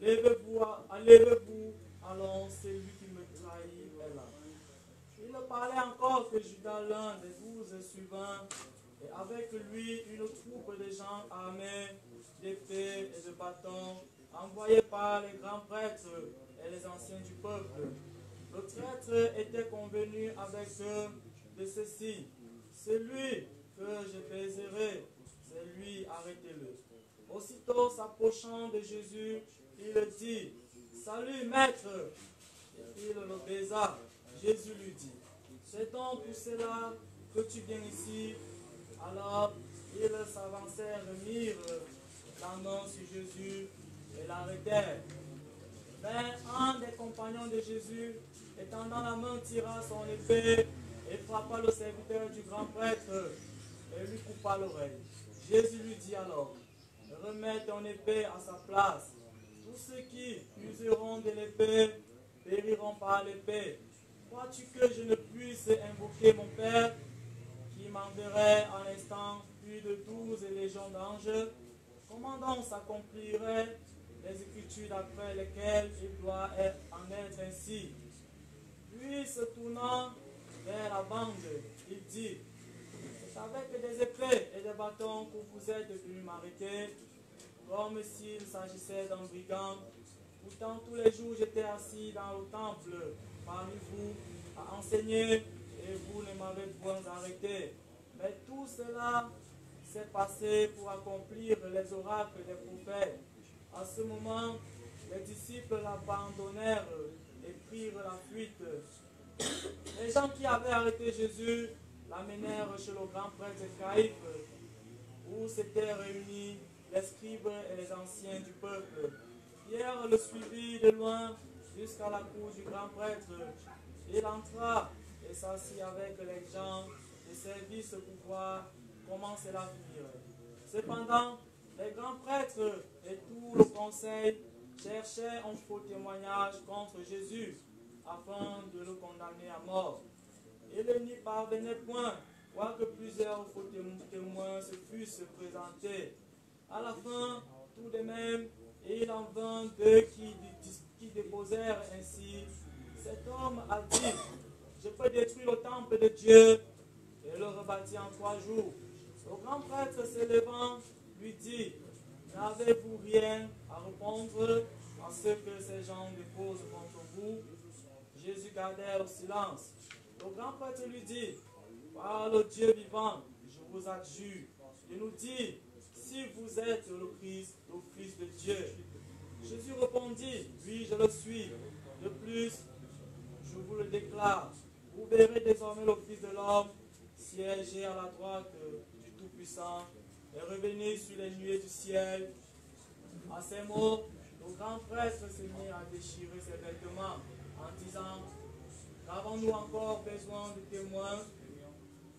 Levez-vous, levez-vous, allons, celui qui me trahit est là. Il parlait encore que Judas, l'un des douze suivants, et avec lui une troupe de gens armés d'épées et de bâtons, envoyés par les grands prêtres et les anciens du peuple. Le traître était convenu avec eux de ceci. Celui que je baiserai, c'est lui, arrêtez-le. Aussitôt s'approchant de Jésus, il dit, Salut maître, et il le baisa. Jésus lui dit, C'est donc pour cela que tu viens ici? Alors ils s'avancèrent, mirent la main sur Jésus et l'arrêtèrent. Mais un des compagnons compagnon de Jésus, étendant la main, tira son épée et frappa le serviteur du grand prêtre et lui coupa l'oreille. Jésus lui dit alors, remets ton épée à sa place. Tous ceux qui useront de l'épée périront par l'épée. Crois-tu que je ne puisse invoquer mon Père qui m'enverrait en instant plus de douze légions d'anges? Comment donc s'accompliraient les écritures d'après lesquelles il doit être- en être ainsi? Puis se tournant vers la bande, il dit, avec des épées et des bâtons que vous êtes venus m'arrêter, comme s'il s'agissait d'un brigand. Pourtant, tous les jours, j'étais assis dans le temple parmi vous à enseigner et vous ne m'avez point arrêté. Mais tout cela s'est passé pour accomplir les oracles des prophètes. À ce moment, les disciples l'abandonnèrent et prirent la fuite. Les gens qui avaient arrêté Jésus l'amenèrent chez le grand prêtre Caïphe, où s'étaient réunis les scribes et les anciens du peuple. Pierre le suivit de loin jusqu'à la cour du grand prêtre. Il entra et s'assit avec les gens de service pour voir comment cela finir. Cependant, les grands prêtres et tout le conseil cherchaient un faux témoignage contre Jésus afin de le condamner à mort. N'y parvenait point, quoique plusieurs faux témo- témoins se fussent présentés. À la fin, tout de même, il en vint deux qui, qui déposèrent ainsi. Cet homme a dit, je peux détruire le temple de Dieu et le rebâtir en trois jours. Le grand prêtre se levant lui dit, n'avez-vous rien à répondre à ce que ces gens déposent contre vous? Jésus gardait le silence. Le grand prêtre lui dit, par le Dieu vivant, je vous adjure de nous dire si vous êtes le Christ, le Fils de Dieu. Jésus répondit, oui, je le suis. De plus, je vous le déclare, vous verrez désormais le Fils de l'homme siéger à la droite du Tout-Puissant et revenir sur les nuées du ciel. À ces mots, le grand prêtre se mit à déchirer ses vêtements en disant N'avons-nous encore besoin de témoins?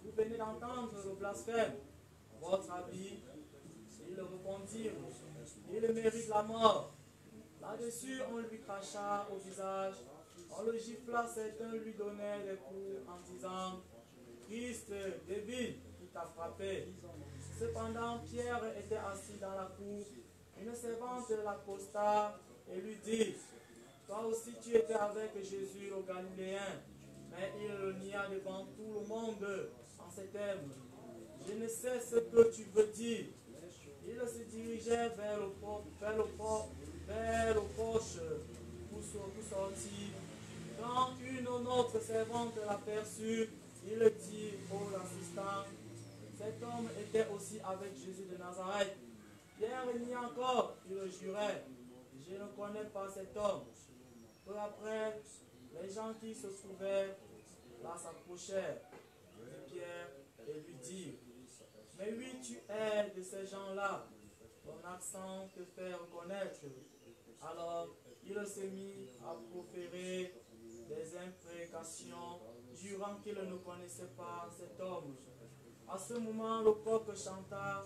Vous venez d'entendre le blasphème. Votre avis Ils le répondirent Il mérite la mort. Là-dessus, on lui cracha au visage. On le gifla, certains lui donnaient des coups en disant Christ, débile, qui t'a frappé. Cependant, Pierre était assis dans la cour. Une servante l'accosta et lui dit Toi aussi tu étais avec Jésus le Galiléen. Mais il le nia devant tout le monde en ces termes Je ne sais ce que tu veux dire. Il se dirigeait vers le port, vers le port, vers le porche pour, sor- pour sortir. Quand une autre servante l'aperçut, il dit aux assistants cet homme était aussi avec Jésus de Nazareth. Pierre nie encore, il le jurait. Je ne connais pas cet homme. Peu après, les gens qui se trouvaient là s'approchèrent de Pierre et lui dirent Mais oui, tu es de ces gens-là. Ton accent te fait reconnaître. Alors, il se mit à proférer des imprécations, jurant qu'il ne connaissait pas cet homme. À ce moment, le coq chanta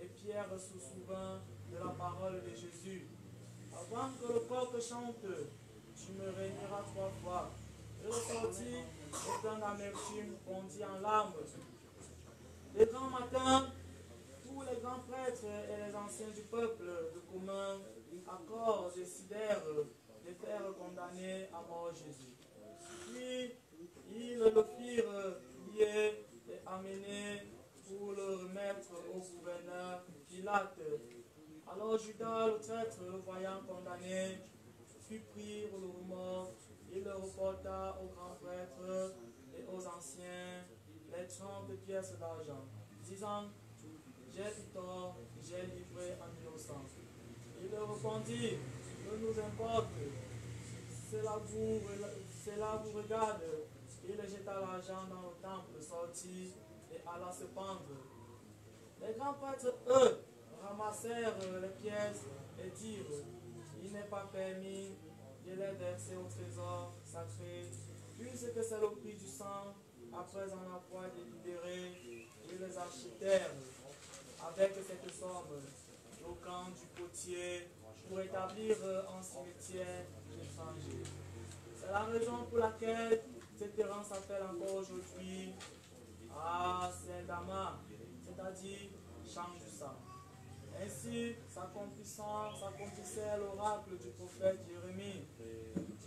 et Pierre se souvint de la parole de Jésus. Avant que le coq chante, tu me réuniras trois fois. Sortit et plein d'amertume fondit en larmes. Le grand matin, tous les grands prêtres et les anciens du peuple de commun accord décidèrent de faire condamner à mort Jésus. Puis ils le firent lier et amener pour le remettre au gouverneur Pilate. Alors Judas, le traître, voyant condamné, fut pris pour le remords. Il le reporta au grand prêtre et aux anciens les trente pièces d'argent, disant J'ai eu tort, j'ai livré un innocent. Il leur répondit Ne nous importe, cela vous, cela vous regarde. Il jeta l'argent dans le temple, sortit et alla se pendre. Les grands prêtres, eux, ramassèrent les pièces et dirent Il n'est pas permis de les versés au trésor sacré, puisque c'est le prix du sang, après en avoir délibéré, ils les achetèrent avec cette somme au camp du potier pour établir un cimetière étranger. C'est la raison pour laquelle cette terrain s'appelle encore aujourd'hui à Saint-Damas, c'est-à-dire champ du sang. Ainsi s'accomplissait l'oracle du prophète Jérémie.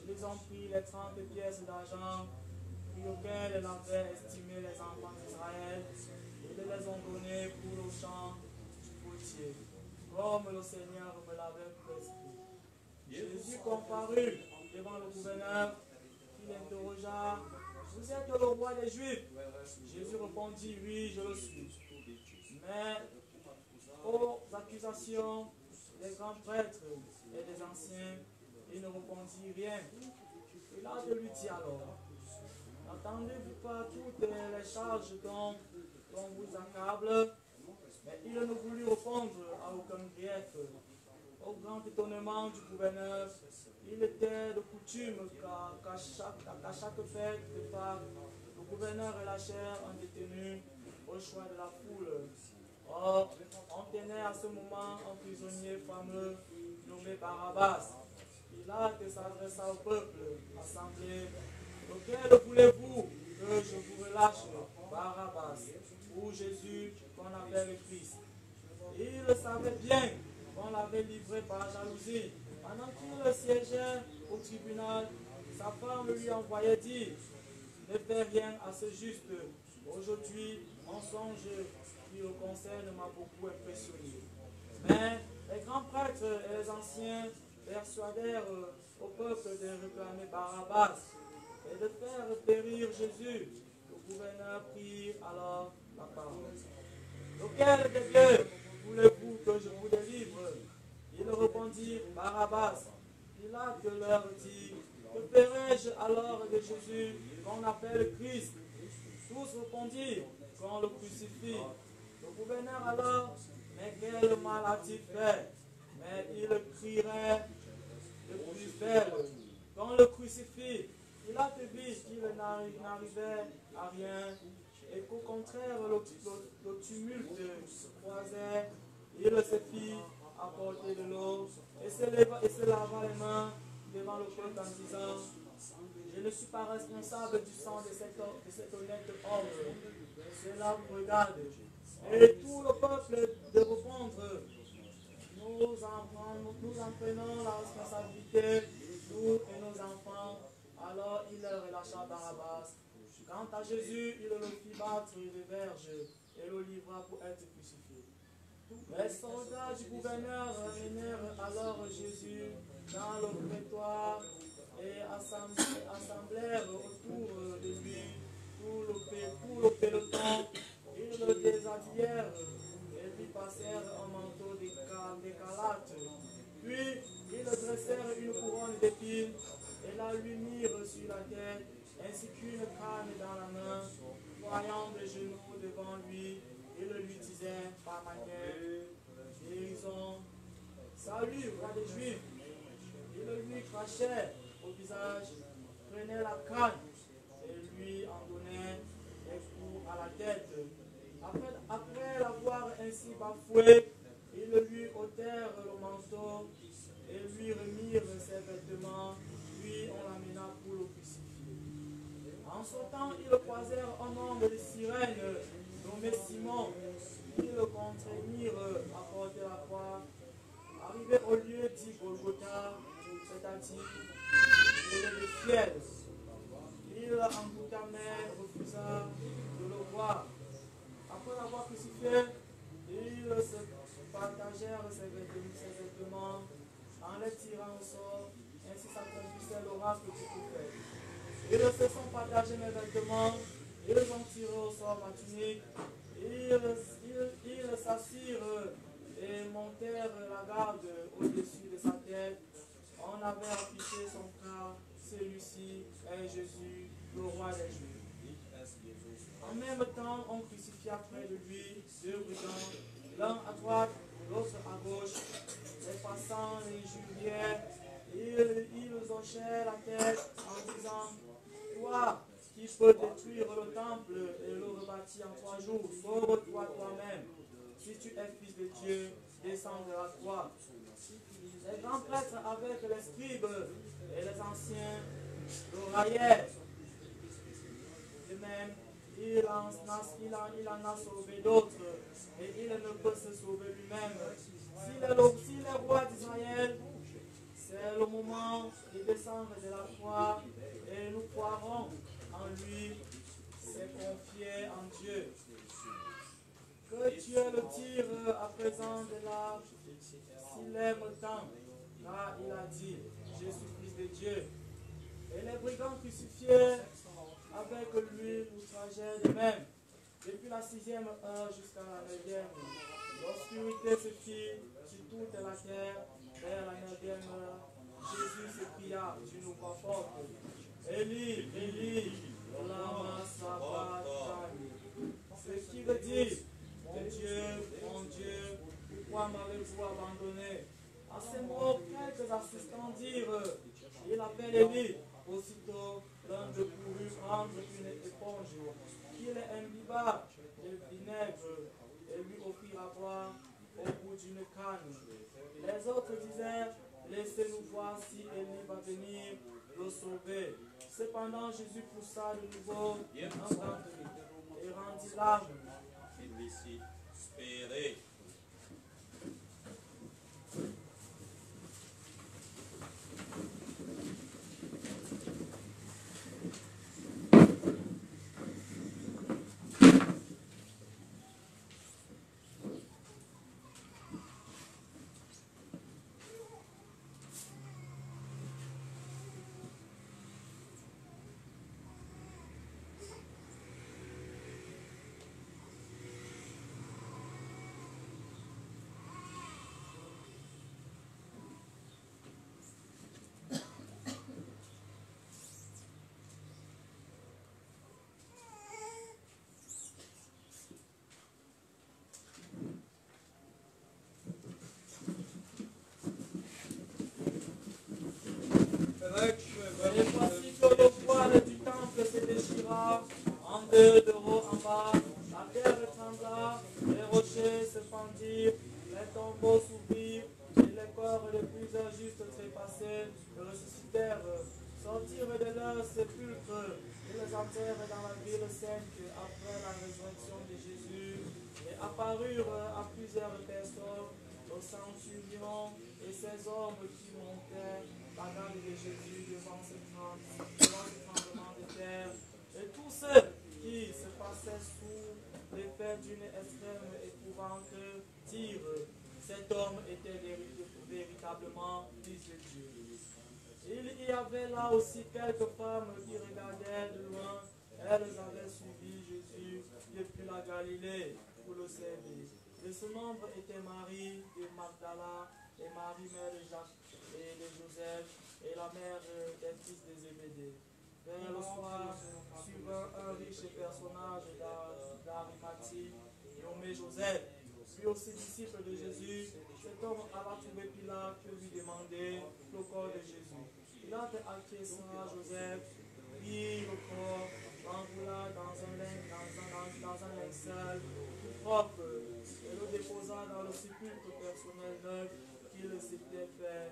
Ils ont pris les 30 pièces d'argent, prix auxquelles ils avaient estimé les enfants d'Israël, et les ont données pour le champ du potier, comme le Seigneur me l'avait prescrit. Jésus comparut devant le gouverneur, qui l'interrogea Vous êtes le roi des Juifs? Jésus répondit Oui, je le suis. Aux accusations des grands prêtres et des anciens, il ne répondit rien. Pilate lui dit alors N'entendez-vous pas toutes les charges dont on vous accable Mais il ne voulut répondre à aucun grief. Au grand étonnement du gouverneur, il était de coutume qu'à chaque, chaque fête de Pâques, le gouverneur relâchait un détenu au choix de la foule. Or, on tenait à ce moment un prisonnier fameux nommé Barabbas. Pilate s'adressa au peuple assemblé. Lequel voulez-vous que je vous relâche Barabbas ou Jésus qu'on appelle le Christ? Il savait bien qu'on l'avait livré par jalousie. Pendant qu'il siégeait au tribunal, sa femme lui envoyait dire Ne fais rien à ce juste. Aujourd'hui, un songe qui le concerne m'a beaucoup impressionné. Mais les grands prêtres et les anciens persuadèrent au peuple de réclamer Barabbas et de faire périr Jésus. Le gouverneur prit alors la parole. Lequel des deux voulez-vous que je vous délivre Ils répondirent Barabbas. Pilate leur dit Que ferai-je alors de Jésus qu'on appelle Christ? Tous répondirent Qu'on le crucifie. Le gouverneur alors Mais quel mal a-t-il fait Mais il crierait de plus belle. Qu'on le crucifie. Pilate vit qu'il n'arri- n'arrivait à rien et qu'au contraire le, le- le tumulte croisait, il se fit apporter de l'eau et se, lava les mains devant le peuple en disant Je ne suis pas responsable du sang de cet, de cet honnête homme. Cela regarde. Et tout le peuple de répondre nous nous en prenons la responsabilité, nous et nos enfants. Alors il leur relâcha Barabbas. Quant à Jésus, il le fit battre des verges et le livra pour être crucifié. Les soldats du gouverneur menèrent alors Jésus dans le prétoire et assemblèrent autour de lui tout le, tout le peloton. Ils le déshabillèrent et lui passèrent un manteau d'écarlate. Puis ils dressèrent une couronne d'épines et la lui mirent sur la tête, ainsi qu'une canne dans la main. Voyant de genoux devant lui, ils lui disaient par manière guérison Salut, roi des Juifs Il lui crachait au visage, prenait la canne et lui en donnait des coups à la tête. Après, l'avoir ainsi bafoué, ils lui ôtèrent le manteau et lui remirent ses vêtements, puis on l'amena pour le crucifier. En sortant, ils croisèrent un homme de sirène nommé Simon. Ils le contraignirent à porter la croix. Arrivé au lieu dit Golgotha, c'est-à-dire le ciel, il en mais refusa de le voir. Ils se partagèrent ses vêtements, en les tirant au sort. Ainsi s'accomplissait l'oracle du prophète. Ils se sont partagés mes vêtements, ils ont tiré au sort ma tunique, ils, s'assirent et montèrent la garde au-dessus de sa tête. On avait affiché son frère, celui-ci est Jésus, le roi des Juifs. En même temps, on crucifia près de lui deux brigands, l'un à droite, l'autre à gauche. Les passants les injuriaient Ils, ils la tête en disant, toi qui peux détruire le temple et le rebâtir en trois jours, sauve-toi toi-même. Si tu es fils de Dieu, descends de la croix. Les grands prêtres avec les scribes et les anciens le raillaient. Il en, en, a sauvé d'autres et il ne peut se sauver lui-même. Si le, si le roi d'Israël, c'est le moment de descendre de la croix et nous croirons en lui, c'est confier en Dieu. Que Dieu le tire à présent de là, s'il aime tant, car il a dit, fils de Dieu. Et les brigands crucifiés avec lui l'outrageaient de même. Depuis la sixième heure jusqu'à la neuvième, l'obscurité se fit sur toute la terre. Vers la neuvième heure, Jésus s'écria d'une voix forte. Élie, Élie, lama sabachthani. Ce qui veut dire, mon Dieu, mon Dieu, pourquoi m'avez-vous abandonné? À ces mots, quelques assistants dirent, il appelle Élie. Aussitôt, l'un de courut prendre une éponge qu'il imbiba de vinaigre et lui offrit à boire au bout d'une canne. Les autres disaient, laissez-nous voir si Élie va venir le sauver. Cependant, Jésus poussa de nouveau et rendit l'âme. Et voici que le voile du temple se déchira en deux de haut en bas, la terre trembla, les rochers se fendirent, les tombeaux s'ouvrirent, et les corps de plusieurs justes trépassés ressuscitèrent, sortirent de leur sépulcre, ils les enterrent dans la ville sainte après la résurrection de Jésus, et apparurent à plusieurs personnes, au centurion et ces hommes qui montaient la garde de Jésus devant ce tremblement de terre, et tous ceux qui se passaient sous l'effet d'une extrême épouvante dirent cet homme était véri- véritablement fils de Dieu. Il y avait là aussi quelques femmes qui regardaient de loin. Elles avaient suivi Jésus depuis la Galilée pour le servir. De ce nombre était Marie de Magdala et Marie, mère de Jacques et de Joseph, et la mère euh, des fils de Zébédée. Vers le soir, suivant un riche personnage d'A- d'Arimathie nommé Joseph, puis aussi disciple de Jésus, cet homme alla trouver Pilate pour lui demander le corps de Jésus. Pilate acquiesça à Joseph, prit le corps, l'enroula dans un lin- dans un- dans- dans un linceul propre, et le déposa dans le sépulcre personnel neuf qu'il s'était fait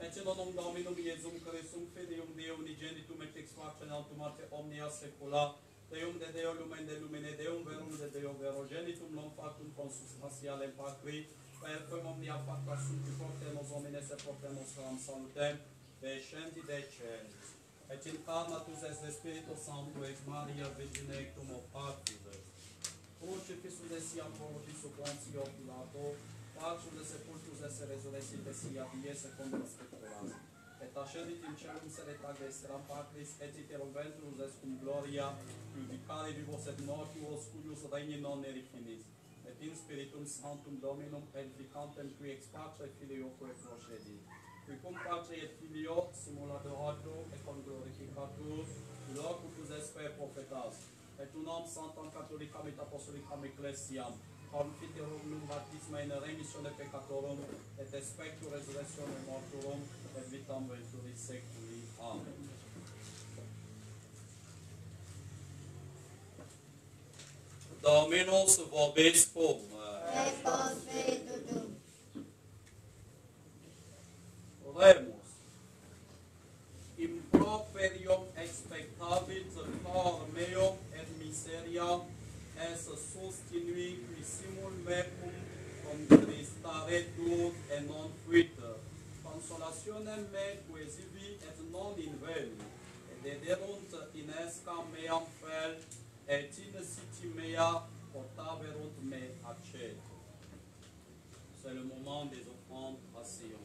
Et
in unum Dominum Iesum Christum, Filium Deo unigenitum et ex facem altum arte omnia secula, Deum de Deo lumen de lumine, Deum verum de Deo vero genitum, non factum consubstantialem pacri, per quem omnia facta sunt portemos homines et portemos ram salutem, descendi decens. Et incarnatus est de Spiritus Sancto ex Maria Virgine ectum o Patris. Crucifixus de sia mortis sub Pontio Pilato, Actul de sepulturze se rezolește de sia vie se conspectulează. Etașerii din celum se retagres rampatris et iteroventruzes cum gloria, judicare vivos et mortuos cuius regni non erifinis. Et in spiritum sanctum dominum edificantem cui ex pace filioque procedi. Cui cum pace et filio simuladoratur et conglorificatur, locutus plus esper profetas. Et unam sanctam catholicam et apostolicam ecclesiam, confiterum num baptisma in peccatorum et resurrectione mortuorum et vitam seculi. Amen.
Dominus vobiscum.
et vetutum.
Oremus. Improperium expectavit cor meum et miseriam es sustinui qui simul mecum contristaretur et non fuit. Consolationem me quesivi et non in veli, et dederunt in escam meam fel, et in siti mea portaverunt me aceto. C'est le moment des offrandes à Sion.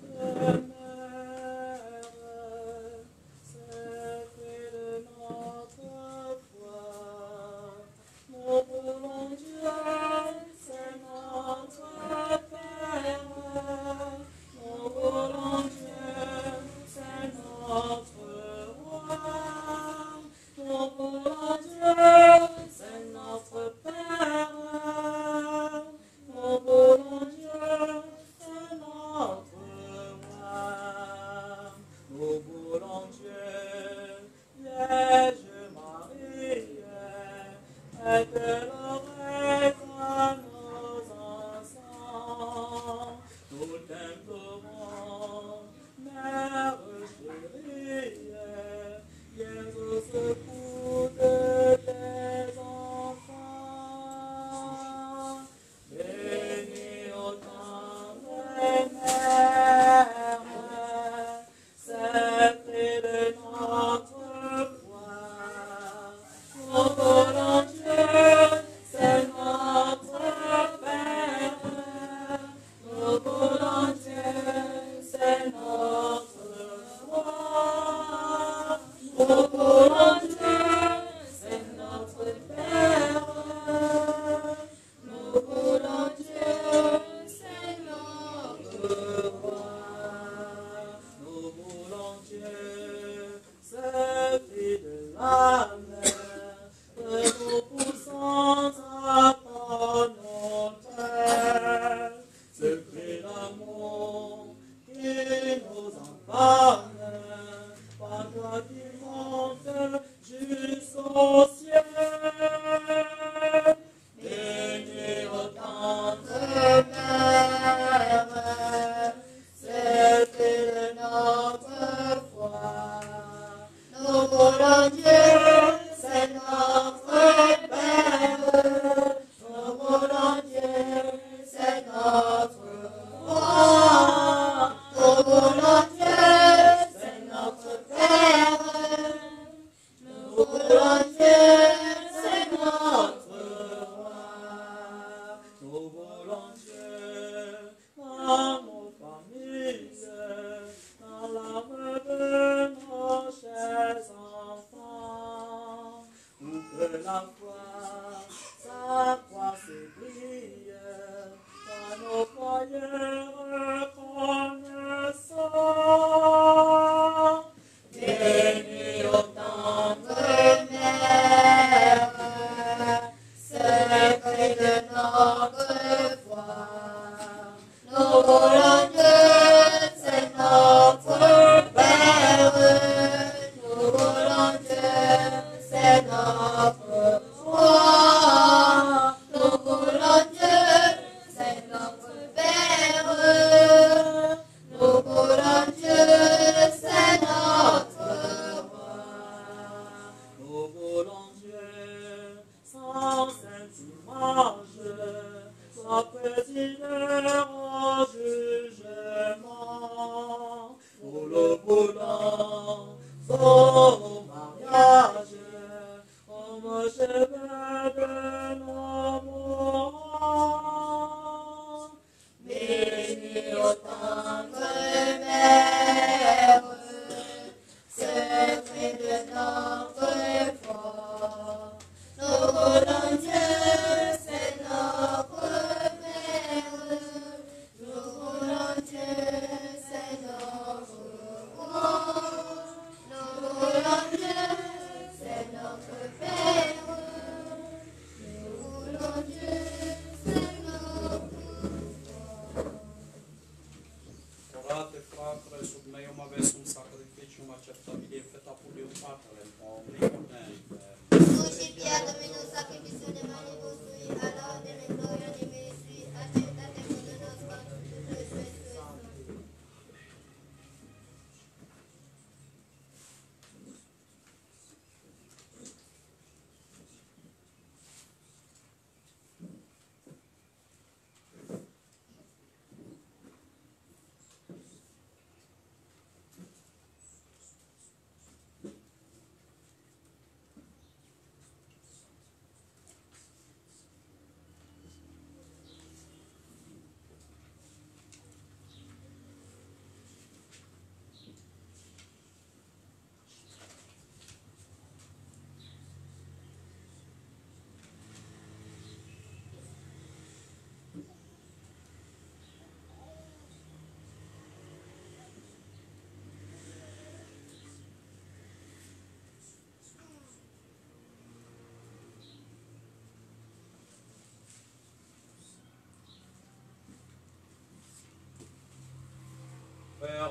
C'est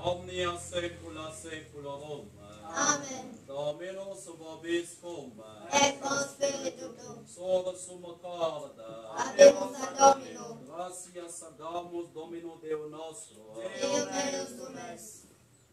omnia saecula saeculorum.
Amen.
Dominus vobiscum.
Et con spiritu.
Sora summa corda.
Habemus ad Domino.
Gracias agamus Domino Deo nostro.
Deo meus sumes.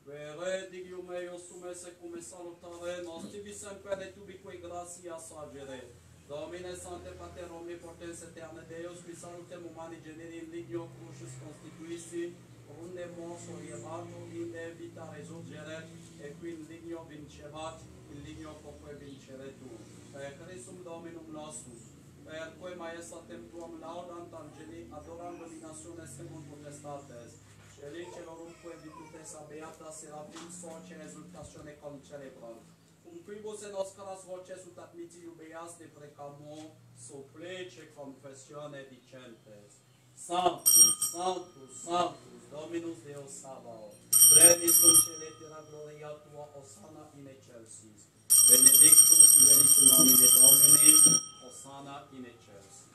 Vere digium eius sumes e cum salutare nos tibi semper et ubique gratias agere. Domine Sante Pater Omnipotens Eterne Deus, qui salutem humani generi in lignio crucis constituisi, un demonso ievato in evita resurgeret, e qui in lignio vincevat, in lignio quoque vinceretur. Per Christum Dominum nostrum, per quem maesta templum laudant angelii, adorando in națiune semul potestates, cerice lor umque vitutes abeata serafim soce rezultațione concelebrat. Cum quibus en oscaras voces ut admiti iubeas de precamo, suplece confessione dicentes. Sanctus, Sanctus, Sanctus, Dominus Deus Sabaoth, plenis cum celebra gloria tua, Osana in excelsis. Benedictus venis in nomine Domini, Osana in excelsis.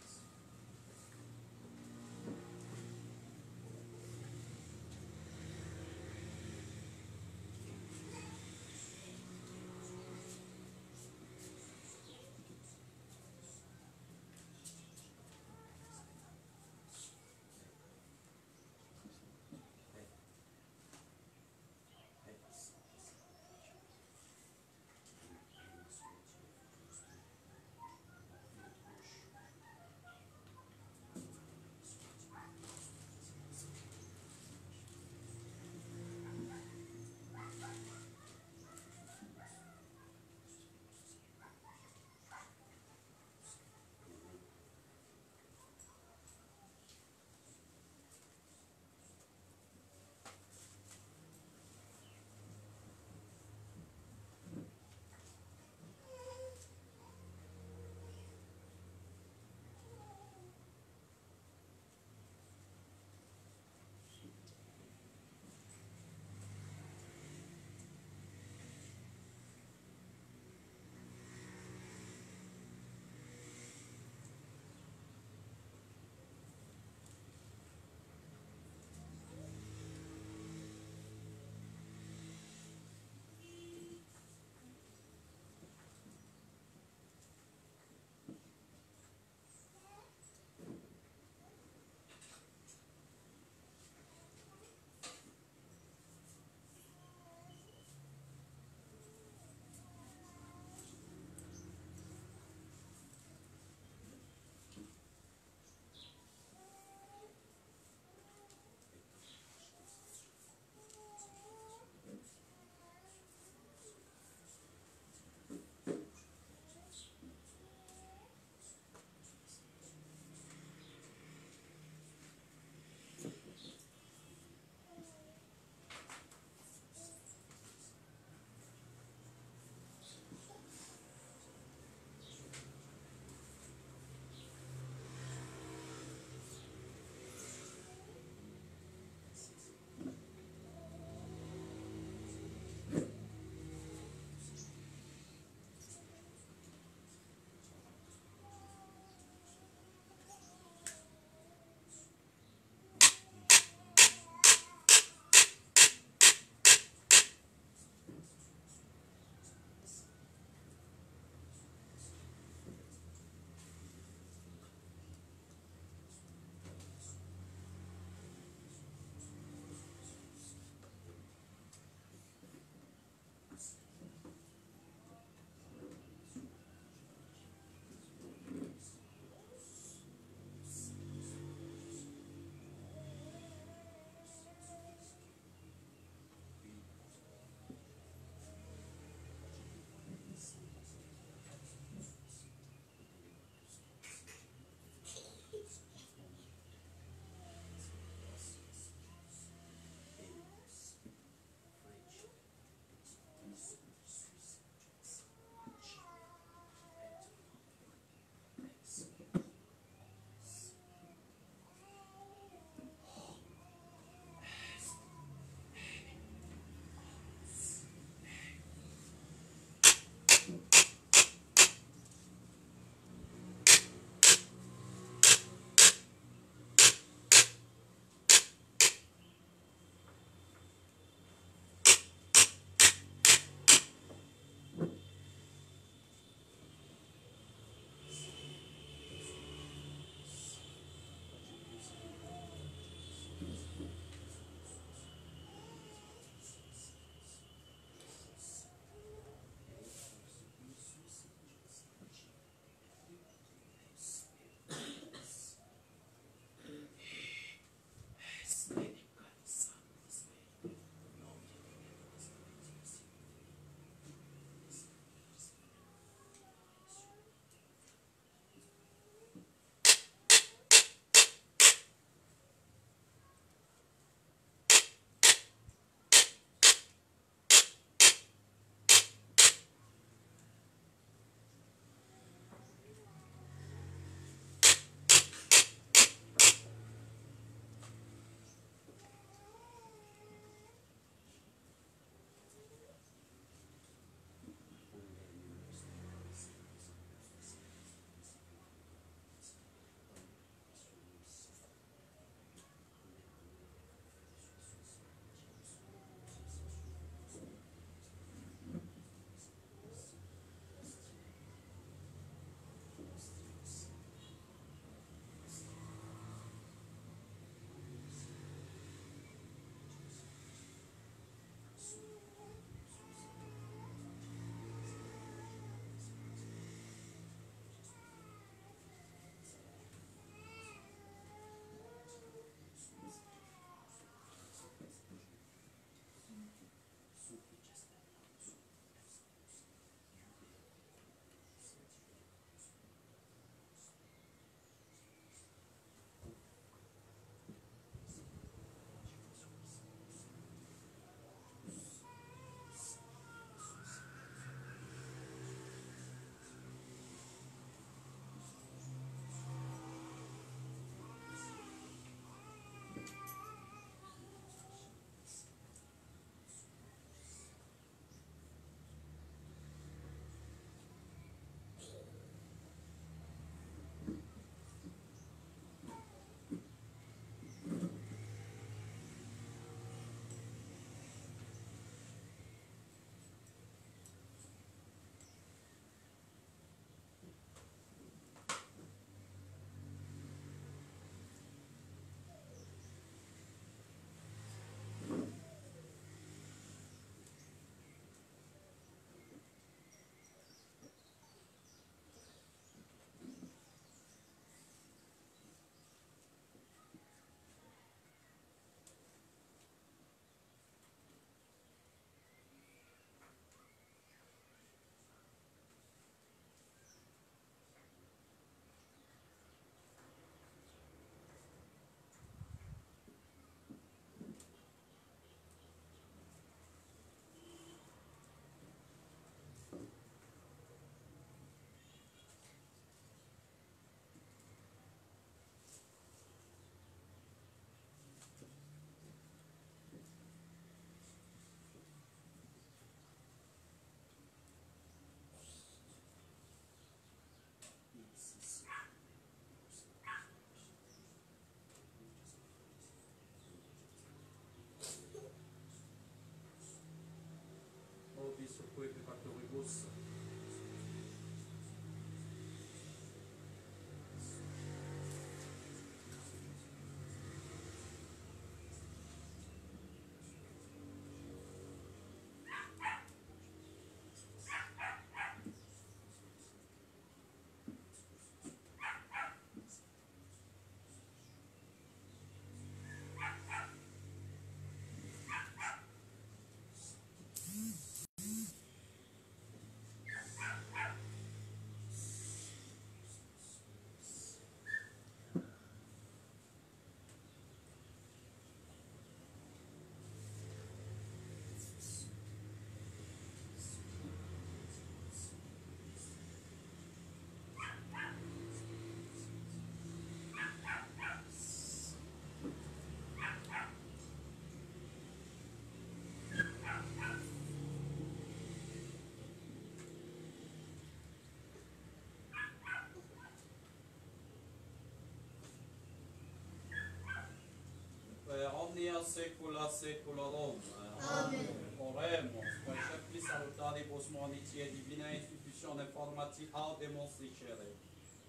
Omnia secula seculorum.
Amen.
Oremus, quae salutaribus monitiae divina institutione formati audemus dicere.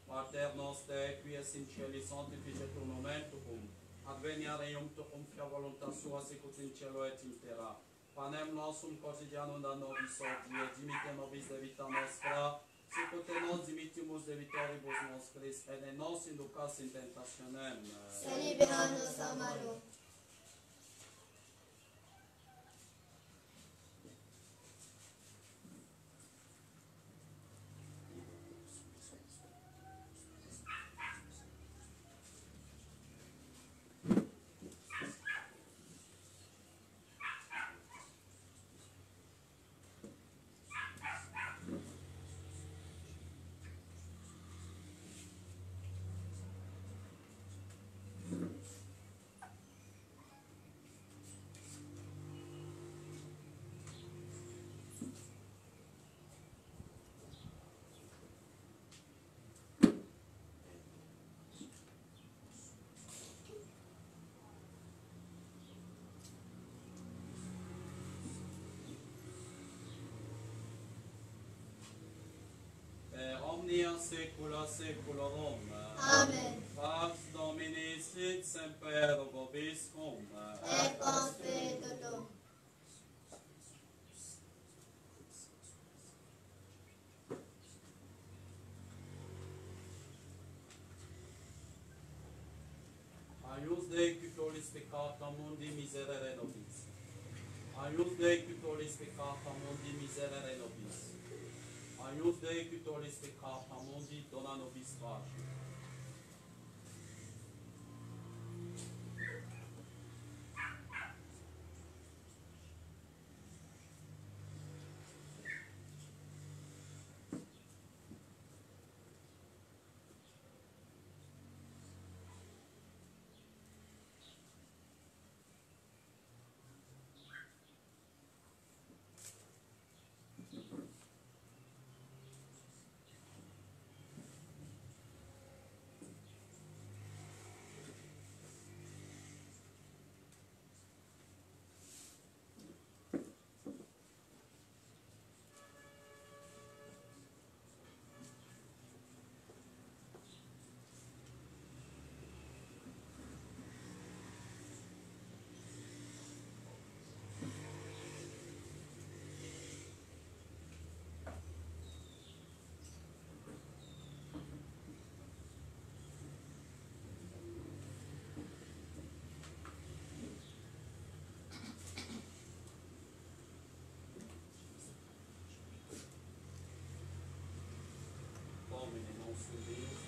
Pater noster, qui es in cieli sanctificetur nomen tuum, adveniat regnum tuum, fiat voluntas sua sicut in cielo et in terra. Panem nostrum quotidianum da nobis hodie, et dimitte nobis debita nostra, sicut et nos dimittimus debitoribus nostris, et ne nos inducas in tentationem.
Se libera nos a
omnia secula seculorum.
Amen.
Pax Domini sit semper vobiscum.
Et con spiritu.
Aius Dei qui tollis peccata mundi miserere nobis. Aius Dei qui tollis peccata mundi miserere nobis. Aius Dei qui tollis peccata mundi dona nobis pace. Domine nostrum Deus.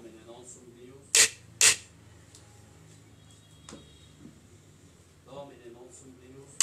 Domine nostrum Deus. Domine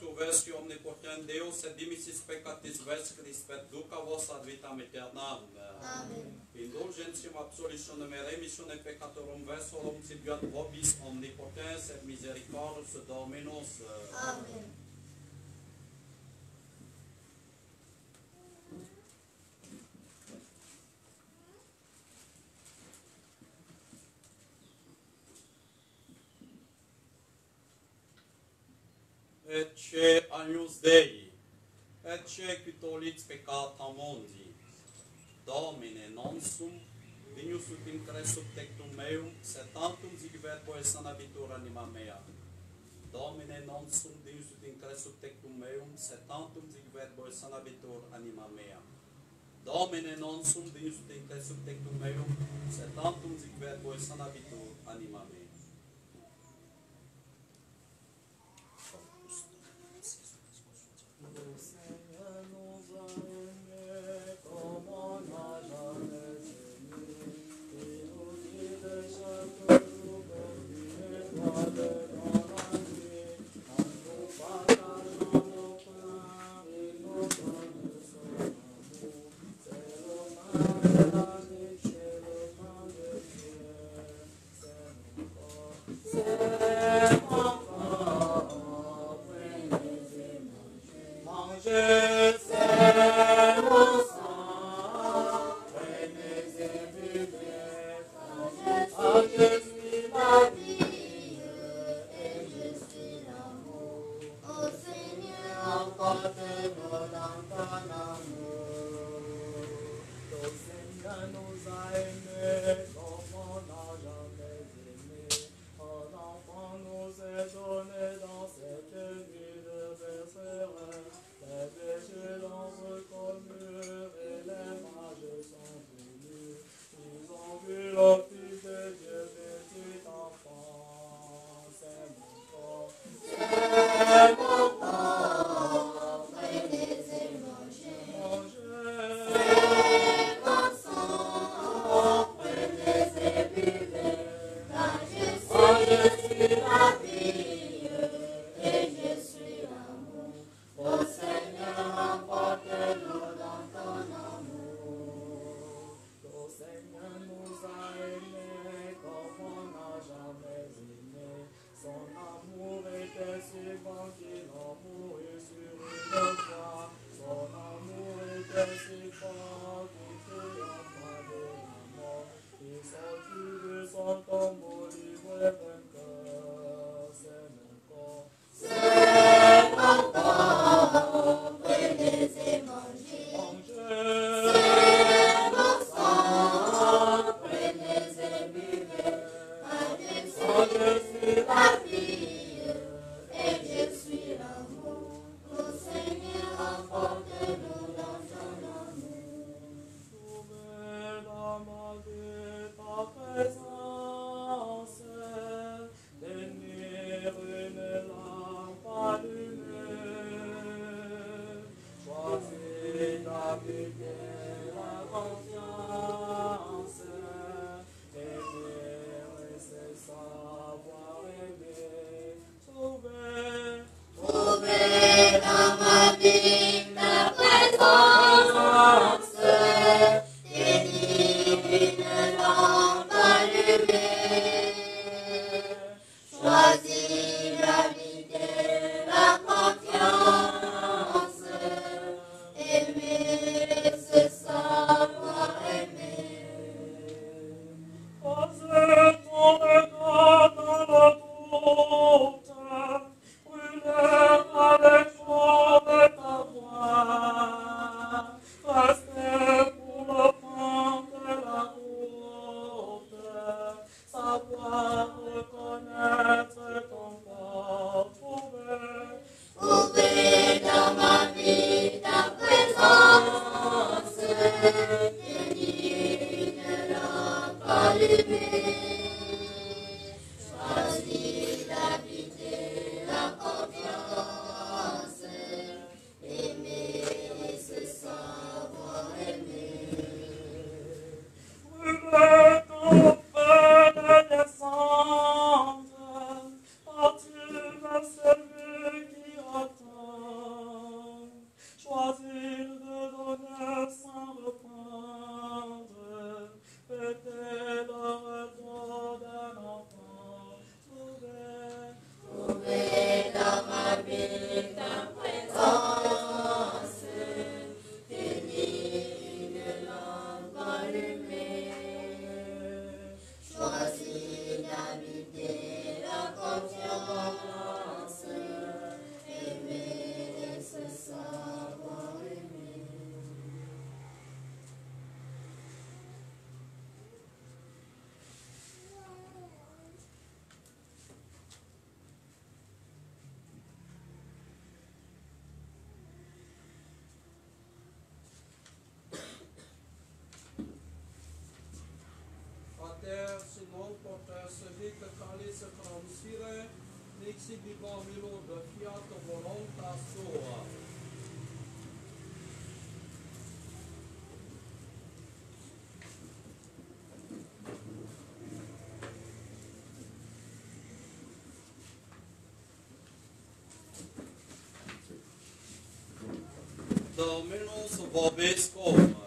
tu ves omnipotent Deus, se dimisiți pe catizvesc, spre Duca vostra vitam eternam.
Amen.
Indulgenți im absolișune meremisiune peccatorum vesolum, tibiat vobis omnipotens et misericordus Dominus.
Amen.
etce agnus Dei, etce quitolits peccata mundi, Domine nonsum, dignus ut in cres subtectum meum, sed tantum sigvet poesan abitur anima mea. Domine nonsum, dignus ut in cres subtectum meum, sed tantum sigvet poesan abitur anima mea. Domine non sum dius ut in te subtectum meum, sed tantum sigvet poesan abitur anima mea.
The minerals krav Sire, nek si
fiata volonta.
Dominus vobiscum.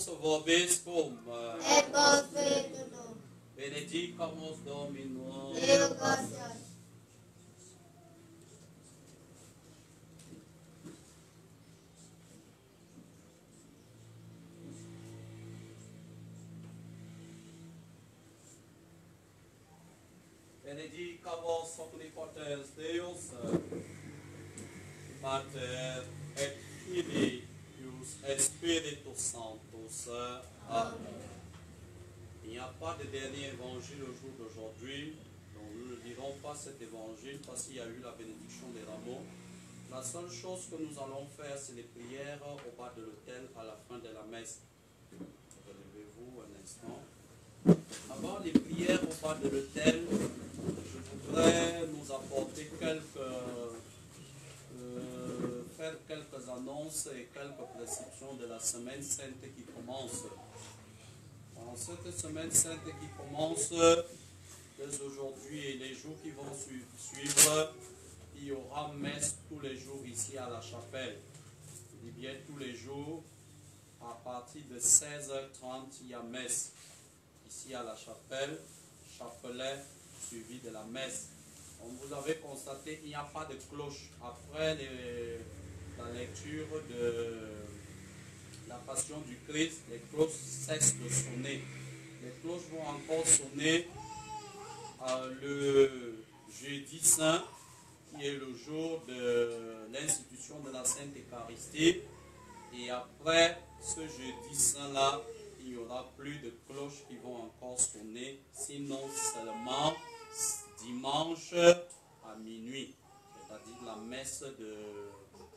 Dominus vobiscum.
Et con spiritu tuo.
Benedicamus Dominus.
Deo gratias.
Benedicamus omnipotens Deus, Pater et Filius et Spiritus Amen. Il n'y a pas de dernier évangile au jour d'aujourd'hui, nous ne lirons pas cet évangile parce qu'il y a eu la bénédiction des rameaux. La seule chose que nous allons faire, c'est les prières au bas de l'autel à la fin de la messe. Relevez-vous un instant. Avant les prières au bas de l'autel, je voudrais nous apporter quelques, faire quelques annonces et quelques précisions de la semaine sainte qui commence. En cette semaine sainte qui commence, dès aujourd'hui et les jours qui vont su- suivre, il y aura messe tous les jours ici à la chapelle. Je dis bien tous les jours, à partir de 16h30, il y a messe ici à la chapelle, chapelet suivi de la messe. Vous avez constaté, il n'y a pas de cloche. Après les- la lecture de la passion du Christ, les cloches cessent de sonner. Les cloches vont encore sonner euh, le jeudi saint, qui est le jour de l'institution de la Sainte Eucharistie. Et après ce jeudi saint-là, il n'y aura plus de cloches qui vont encore sonner, sinon seulement dimanche à minuit, c'est-à-dire la messe de,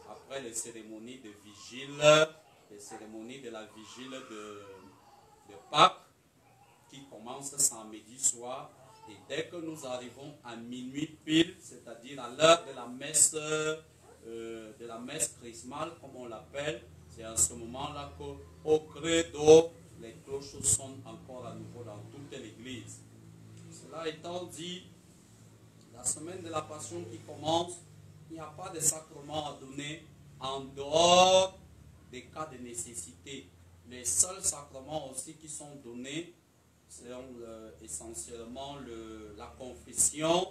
après les cérémonies de vigile, les cérémonies de la vigile de, Pâques, qui commence samedi soir. Et dès que nous arrivons à minuit pile, c'est-à-dire à, l'heure de la messe, euh, de la messe chrismale, comme on l'appelle, c'est à ce moment-là qu'au credo, les cloches sonnent encore à nouveau dans toute l'église. Cela étant dit, la semaine de la Passion qui commence, n'y a pas de sacrement à donner en dehors des cas de nécessité. Les seuls sacrements aussi qui sont donnés sont euh, essentiellement le- la confession,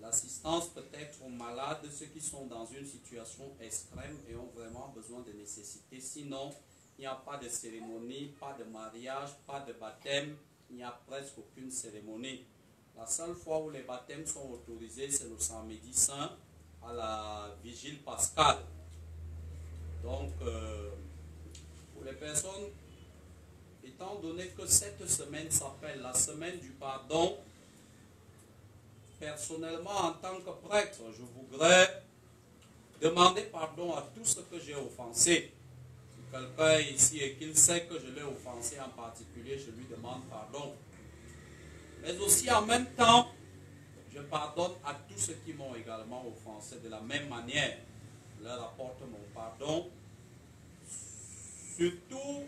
l'assistance peut-être aux malades, ceux qui sont dans une situation extrême et ont vraiment besoin de nécessité. Sinon, il n'y a pas de cérémonie, pas de mariage, pas de baptême, il n'y a presque aucune cérémonie. La seule fois où les baptêmes sont autorisés, c'est le samedi saint à la vigile pascale. Donc, euh, pour les personnes, étant donné que cette semaine s'appelle la semaine du pardon, personnellement, en tant que prêtre, je voudrais demander pardon à tout ce que j'ai offensé. Quelqu'un ici et qu'il sait que je l'ai offensé en particulier, je lui demande pardon. Mais aussi en même temps, je pardonne à tous ceux qui m'ont également offensé de la même manière. Leur apporte mon pardon Surtout,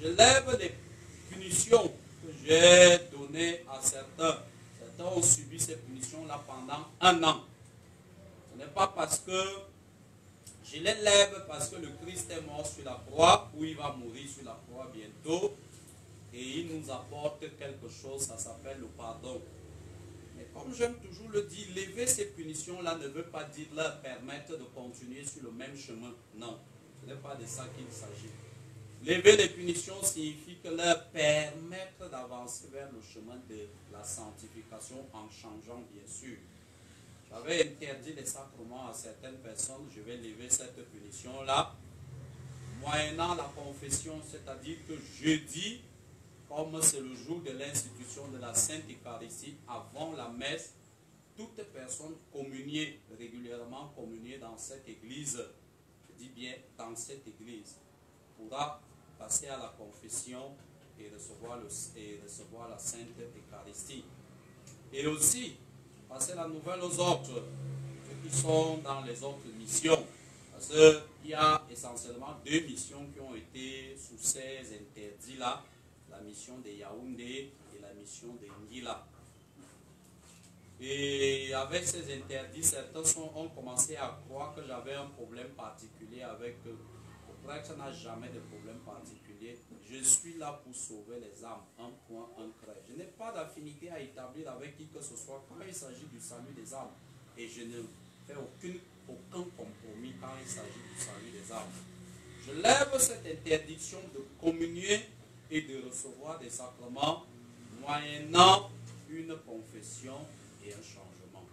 je lève les punitions que j'ai données à certains. Certains ont subi ces punitions-là pendant un an. Ce n'est pas parce que je les lève parce que le Christ est mort sur la croix ou il va mourir sur la croix bientôt et il nous apporte quelque chose, ça s'appelle le pardon. Comme j'aime toujours le dire, lever ces punitions-là ne veut pas dire leur permettre de continuer sur le même chemin. Non, ce n'est pas de ça qu'il s'agit. Lever les punitions signifie que leur permettre d'avancer vers le chemin de la sanctification en changeant, bien sûr. J'avais interdit les sacrements à certaines personnes, je vais lever cette punition-là, moyennant la confession, c'est-à-dire que jeudi, comme c'est le jour de l'institution de la Sainte Eucharistie, avant la messe, toute personne communiée, régulièrement communiée dans cette église, je dis bien dans cette église, pourra passer à la confession et recevoir, le, et recevoir la Sainte Eucharistie. Et aussi, passer la nouvelle aux autres, ceux qui sont dans les autres missions. Parce qu'il y a essentiellement deux missions qui ont été sous ces interdits-là, la mission de Yaoundé et la mission de Ngila. Et avec ces interdits, certains sont- ont commencé à croire que j'avais un problème particulier avec eux. Le prêtre n'a jamais de problème particulier? Je suis là pour sauver les âmes. Un point, un. Je n'ai pas d'affinité à établir avec qui que ce soit quand il s'agit du salut des âmes. Et je ne fais aucune, aucun compromis quand il s'agit du salut des âmes. Je lève cette interdiction de communier et de recevoir des sacrements moyennant une confession et un changement.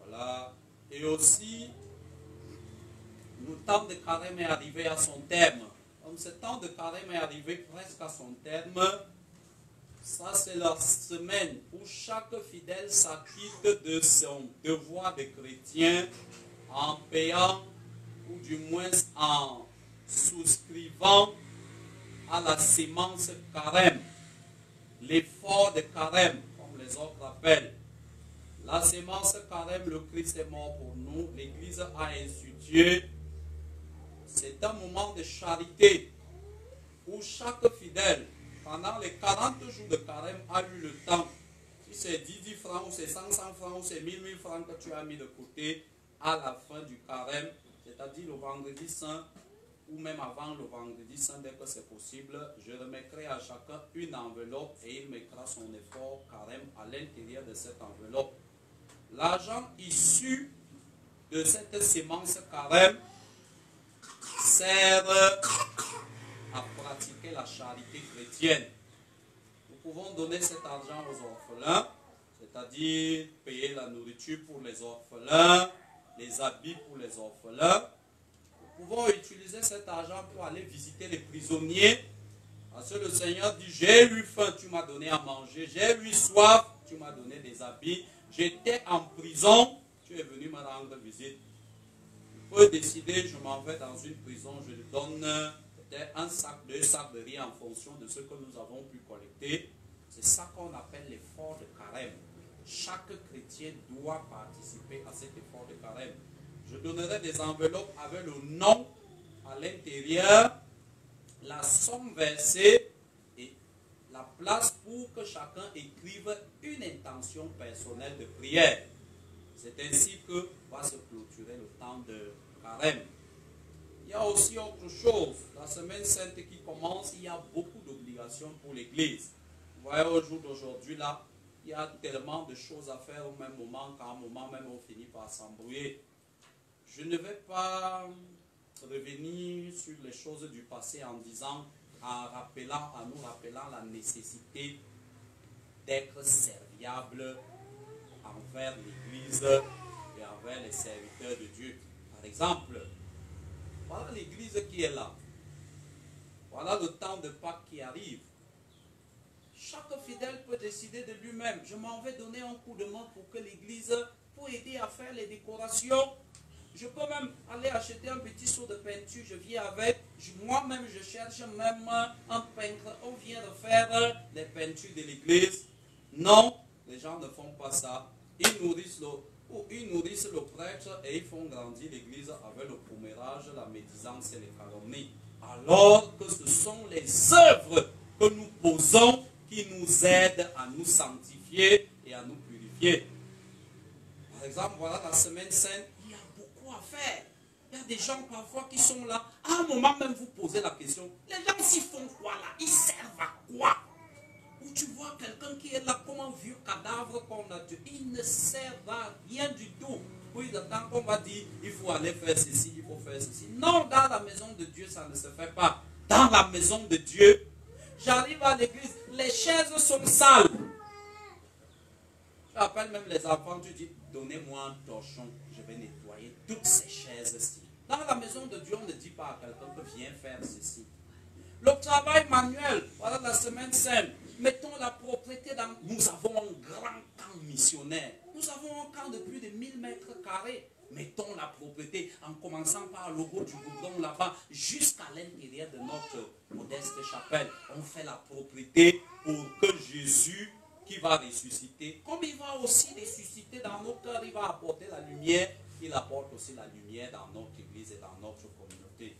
Voilà. Et aussi, le temps de carême est arrivé à son terme. Comme ce temps de carême est arrivé presque à son terme, ça c'est la semaine où chaque fidèle s'acquitte de son devoir de chrétien en payant ou du moins en souscrivant à la sémence carême, l'effort de carême, comme les autres appellent. La sémence carême, le Christ est mort pour nous. L'Église a institué. C'est un moment de charité où chaque fidèle, pendant les 40 jours de carême, a eu le temps. Si c'est 10, 10 francs, ou c'est 100, 100 francs, ou c'est 1000, 1000 francs que tu as mis de côté à la fin du carême, c'est-à-dire le vendredi saint, ou même avant le vendredi saint, dès que c'est possible, je remettrai à chacun une enveloppe et il mettra son effort carême à l'intérieur de cette enveloppe. L'argent issu de cette sémence carême sert à pratiquer la charité chrétienne. Nous pouvons donner cet argent aux orphelins, c'est-à-dire payer la nourriture pour les orphelins, les habits pour les orphelins. Pouvons utiliser cet argent pour aller visiter les prisonniers. Parce que le Seigneur dit, j'ai eu faim, tu m'as donné à manger. J'ai eu soif, tu m'as donné des habits. J'étais en prison, tu es venu me rendre visite. Tu peux décider, je m'en vais dans une prison, je lui donne peut-être un sac, deux sacs de riz en fonction de ce que nous avons pu collecter. C'est ça qu'on appelle l'effort de carême. Chaque chrétien doit participer à cet effort de carême. Je donnerai des enveloppes avec le nom à l'intérieur, la somme versée et la place pour que chacun écrive une intention personnelle de prière. C'est ainsi que va se clôturer le temps de carême. Il y a aussi autre chose. La semaine sainte qui commence, il y a beaucoup d'obligations pour l'Église. Vous voyez, au jour d'aujourd'hui, là, il y a tellement de choses à faire au même moment qu'à un moment même on finit par s'embrouiller. Je ne vais pas revenir sur les choses du passé en disant, en rappelant, en nous rappelant la nécessité d'être serviable envers l'Église et envers les serviteurs de Dieu. Par exemple, voilà l'Église qui est là. Voilà le temps de Pâques qui arrive. Chaque fidèle peut décider de lui-même. Je m'en vais donner un coup de main pour que l'Église, pour aider à faire les décorations. Je peux même aller acheter un petit seau de peinture, je viens avec. Moi-même, je cherche même un peintre. On vient de faire les peintures de l'église. Non, les gens ne font pas ça. Ils nourrissent le, ou ils nourrissent le prêtre et ils font grandir l'église avec le commérage, la médisance et les calomnies. alors que ce sont les œuvres que nous posons qui nous aident à nous sanctifier et à nous purifier. Par exemple, voilà la semaine sainte, il y a beaucoup à Il y a des gens parfois qui sont là. À un moment même, vous posez la question, les gens s'y font quoi là? Ils servent à quoi? Ou tu vois quelqu'un qui est là comme un vieux cadavre qu'on a tué. Il ne sert à rien du tout. Oui, tant qu'on va dire, il faut aller faire ceci, il faut faire ceci. Non, dans la maison de Dieu, ça ne se fait pas. Dans la maison de Dieu, j'arrive à l'église, les chaises sont sales. Tu appelles même les enfants, tu dis, donnez-moi un torchon, je vais nettoyer toutes ces chaises-ci. Dans la maison de Dieu, on ne dit pas à quelqu'un que viens faire ceci. Le travail manuel, voilà la semaine sainte. Mettons la propriété dans... Nous avons un grand camp missionnaire. Nous avons un camp de plus de 1000 mètres carrés. Mettons la propriété en commençant par le haut du goudron là-bas jusqu'à l'intérieur de notre modeste chapelle. On fait la propriété pour que Jésus qui va ressusciter, comme il va aussi ressusciter dans nos cœurs, il va apporter la lumière, il apporte aussi la lumière dans notre église et dans notre communauté.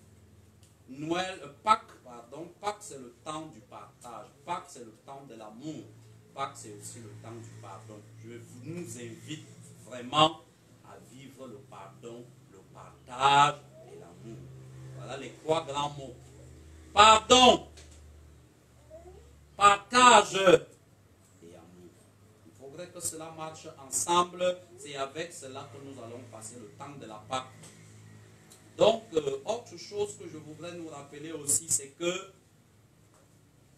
Noël, euh, Pâques, pardon, Pâques c'est le temps du partage, Pâques c'est le temps de l'amour, Pâques c'est aussi le temps du pardon. Je nous invite vraiment à vivre le pardon, le partage et l'amour. Voilà les trois grands mots. Pardon, partage. Que cela marche ensemble. C'est avec cela que nous allons passer le temps de la Pâque. Donc, euh, autre chose que je voudrais nous rappeler aussi, c'est que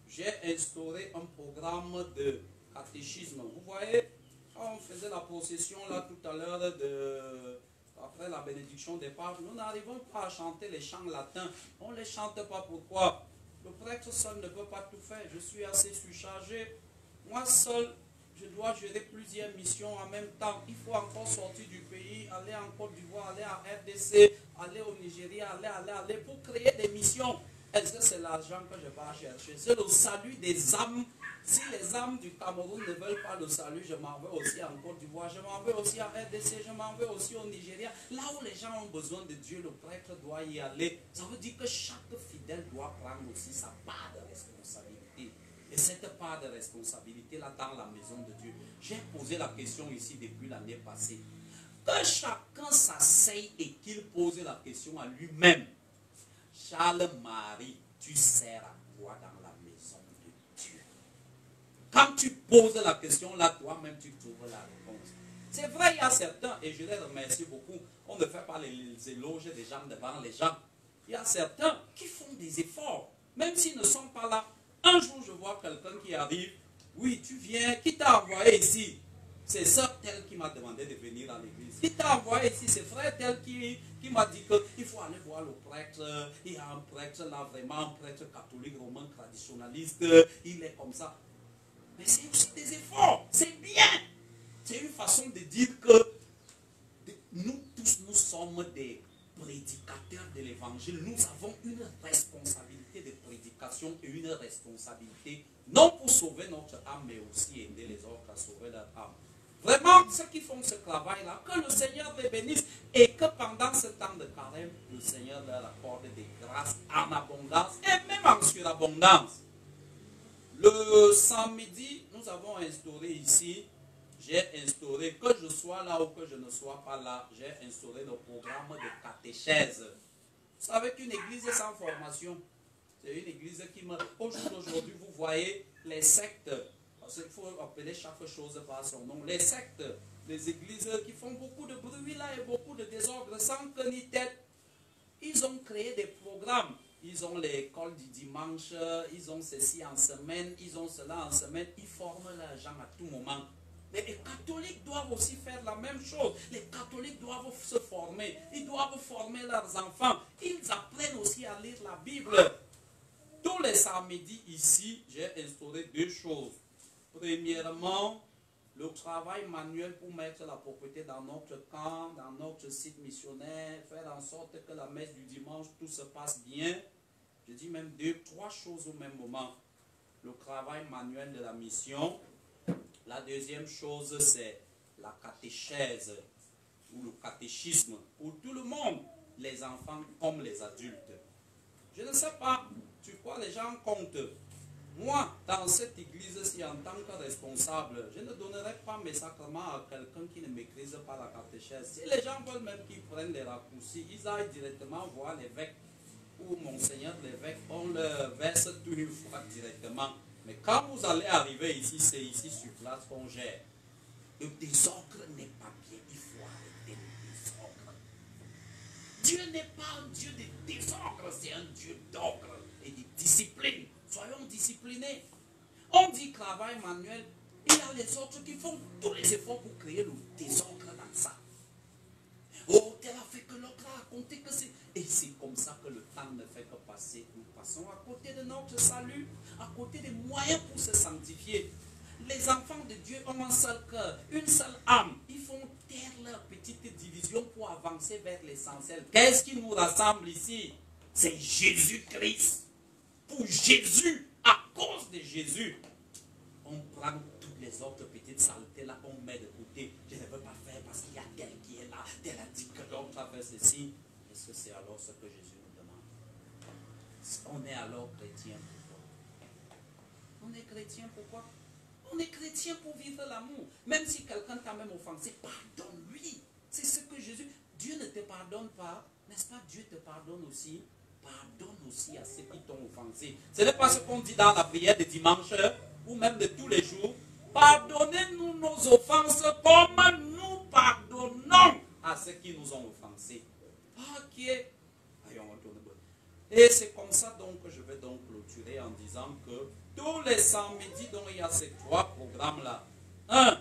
j'ai instauré un programme de catéchisme. Vous voyez, quand on faisait la procession là tout à l'heure de après la bénédiction des papes, nous n'arrivons pas à chanter les chants latins. On ne les chante pas. Pourquoi? Le prêtre seul ne peut pas tout faire. Je suis assez surchargé. Moi seul, je dois gérer plusieurs missions en même temps. Il faut encore sortir du pays, aller en Côte d'Ivoire, aller à RDC, aller au Nigeria, aller, aller, aller, pour créer des missions. Est-ce que c'est l'argent que je vais chercher? C'est le salut des âmes. Si les âmes du Cameroun ne veulent pas le salut, je m'en vais aussi en Côte d'Ivoire, je m'en vais aussi à RDC, je m'en vais aussi au Nigeria. Là où les gens ont besoin de Dieu, le prêtre doit y aller. Ça veut dire que chaque fidèle doit prendre aussi sa part de responsabilité. Et cette part de responsabilité-là dans la maison de Dieu, j'ai posé la question ici depuis l'année passée. Que chacun s'asseye et qu'il pose la question à lui-même. Charles-Marie, tu sers à quoi dans la maison de Dieu? Quand tu poses la question là, toi-même, tu trouves la réponse. C'est vrai, il y a certains, et je les remercie beaucoup, on ne fait pas les, les éloges des gens devant les gens. Il y a certains qui font des efforts, même s'ils ne sont pas là. Un jour, je vois quelqu'un qui arrive. Oui, tu viens. Qui t'a envoyé ici? C'est sœur telle qui m'a demandé de venir à l'église. Qui t'a envoyé ici? C'est frère tel qui, qui m'a dit qu'il faut aller voir le prêtre. Il y a un prêtre là, vraiment un prêtre catholique romain traditionnaliste. Il est comme ça. Mais c'est aussi des efforts. C'est bien. C'est une façon de dire que nous tous, nous sommes des prédicateurs de l'évangile. Nous avons une responsabilité de prédication et une responsabilité, non pour sauver notre âme, mais aussi aider les autres à sauver leur âme. Vraiment, ceux qui font ce travail-là, que le Seigneur les bénisse et que pendant ce temps de carême, le Seigneur leur accorde des grâces en abondance et même en surabondance. Le samedi, nous avons instauré ici, j'ai instauré, que je sois là ou que je ne sois pas là, j'ai instauré le programme de catéchèse. Vous savez qu'une église sans formation, c'est une église qui me... Aujourd'hui, vous voyez les sectes, parce qu'il faut appeler chaque chose par son nom, les sectes, les églises qui font beaucoup de bruit là et beaucoup de désordre sans que ni tête. Ils ont créé des programmes. Ils ont l'école du dimanche, ils ont ceci en semaine, ils ont cela en semaine. Ils forment les gens à tout moment. Mais les catholiques doivent aussi faire la même chose. Les catholiques doivent se former. Ils doivent former leurs enfants. Ils apprennent aussi à lire la Bible. Tous les samedis ici, j'ai instauré deux choses. Premièrement, le travail manuel pour mettre la propriété dans notre camp, dans notre site missionnaire, faire en sorte que la messe du dimanche, tout se passe bien. Je dis même deux, trois choses au même moment. Le travail manuel de la mission. La deuxième chose, c'est la catéchèse ou le catéchisme pour tout le monde, les enfants comme les adultes. Je ne sais pas, tu crois les gens comptent. Moi, dans cette église-ci, en tant que responsable, je ne donnerai pas mes sacrements à quelqu'un qui ne maîtrise pas la catéchèse. Si les gens veulent même qu'ils prennent les raccourcis, ils aillent directement voir l'évêque ou monseigneur l'évêque, on leur verse tout une fois directement. Mais quand vous allez arriver ici, c'est ici sur place qu'on gère. Le désordre n'est pas bien, il faut arrêter le désordre. Dieu n'est pas un Dieu de désordre, c'est un Dieu d'ordre et de discipline. Soyons disciplinés. On dit travail manuel, il y a les autres qui font tous les efforts pour créer le désordre dans ça. Oh, tel a fait que l'autre a raconté que c'est. Et c'est comme ça que le temps ne fait que passer. Nous passons à côté de notre salut, à côté des moyens pour se sanctifier. Les enfants de Dieu ont un seul cœur, une seule âme. Ils font taire leur petite division pour avancer vers l'essentiel. Qu'est-ce qui nous rassemble ici? C'est Jésus-Christ. Pour Jésus, à cause de Jésus, on prend toutes les autres petites saletés là, on met de côté. Je ne veux pas faire parce qu'il y a tel qui est là, tel a dit que l'autre a fait ceci. Est-ce que c'est alors ce que Jésus nous demande? On est alors chrétien On est chrétien pourquoi? On est chrétien pour vivre l'amour. Même si quelqu'un t'a même offensé, pardonne-lui. C'est ce que Jésus. Dieu ne te pardonne pas, n'est-ce pas? Dieu te pardonne aussi. Pardonne aussi à ceux qui t'ont offensé. Ce n'est pas ce qu'on dit dans la prière de dimanche ou même de tous les jours. Pardonnez-nous nos offenses comme nous pardonnons à ceux qui nous ont offensés. Ok. Et c'est comme ça donc que je vais donc clôturer en disant que tous les samedis, donc il y a ces trois programmes-là. Un,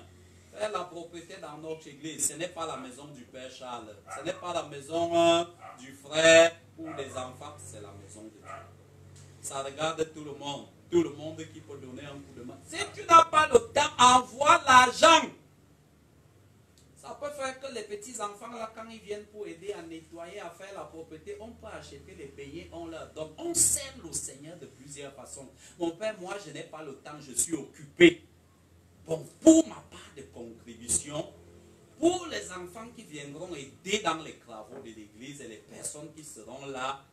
faire la propriété dans notre église. Ce n'est pas la maison du Père Charles. Ce n'est pas la maison euh, du frère ou des enfants. C'est la maison de Dieu. Ça regarde tout le monde. Tout le monde qui peut donner un coup de main. Si tu n'as pas le temps, envoie l'argent. Ça peut faire que les petits enfants, là, quand ils viennent pour aider à nettoyer, à faire la propriété, on peut acheter les beignets, on leur donne. On sert le Seigneur de plusieurs façons. Mon père, moi, je n'ai pas le temps, je suis occupé. Bon, pour ma part de contribution, pour les enfants qui viendront aider dans les travaux de l'église et les personnes qui seront là,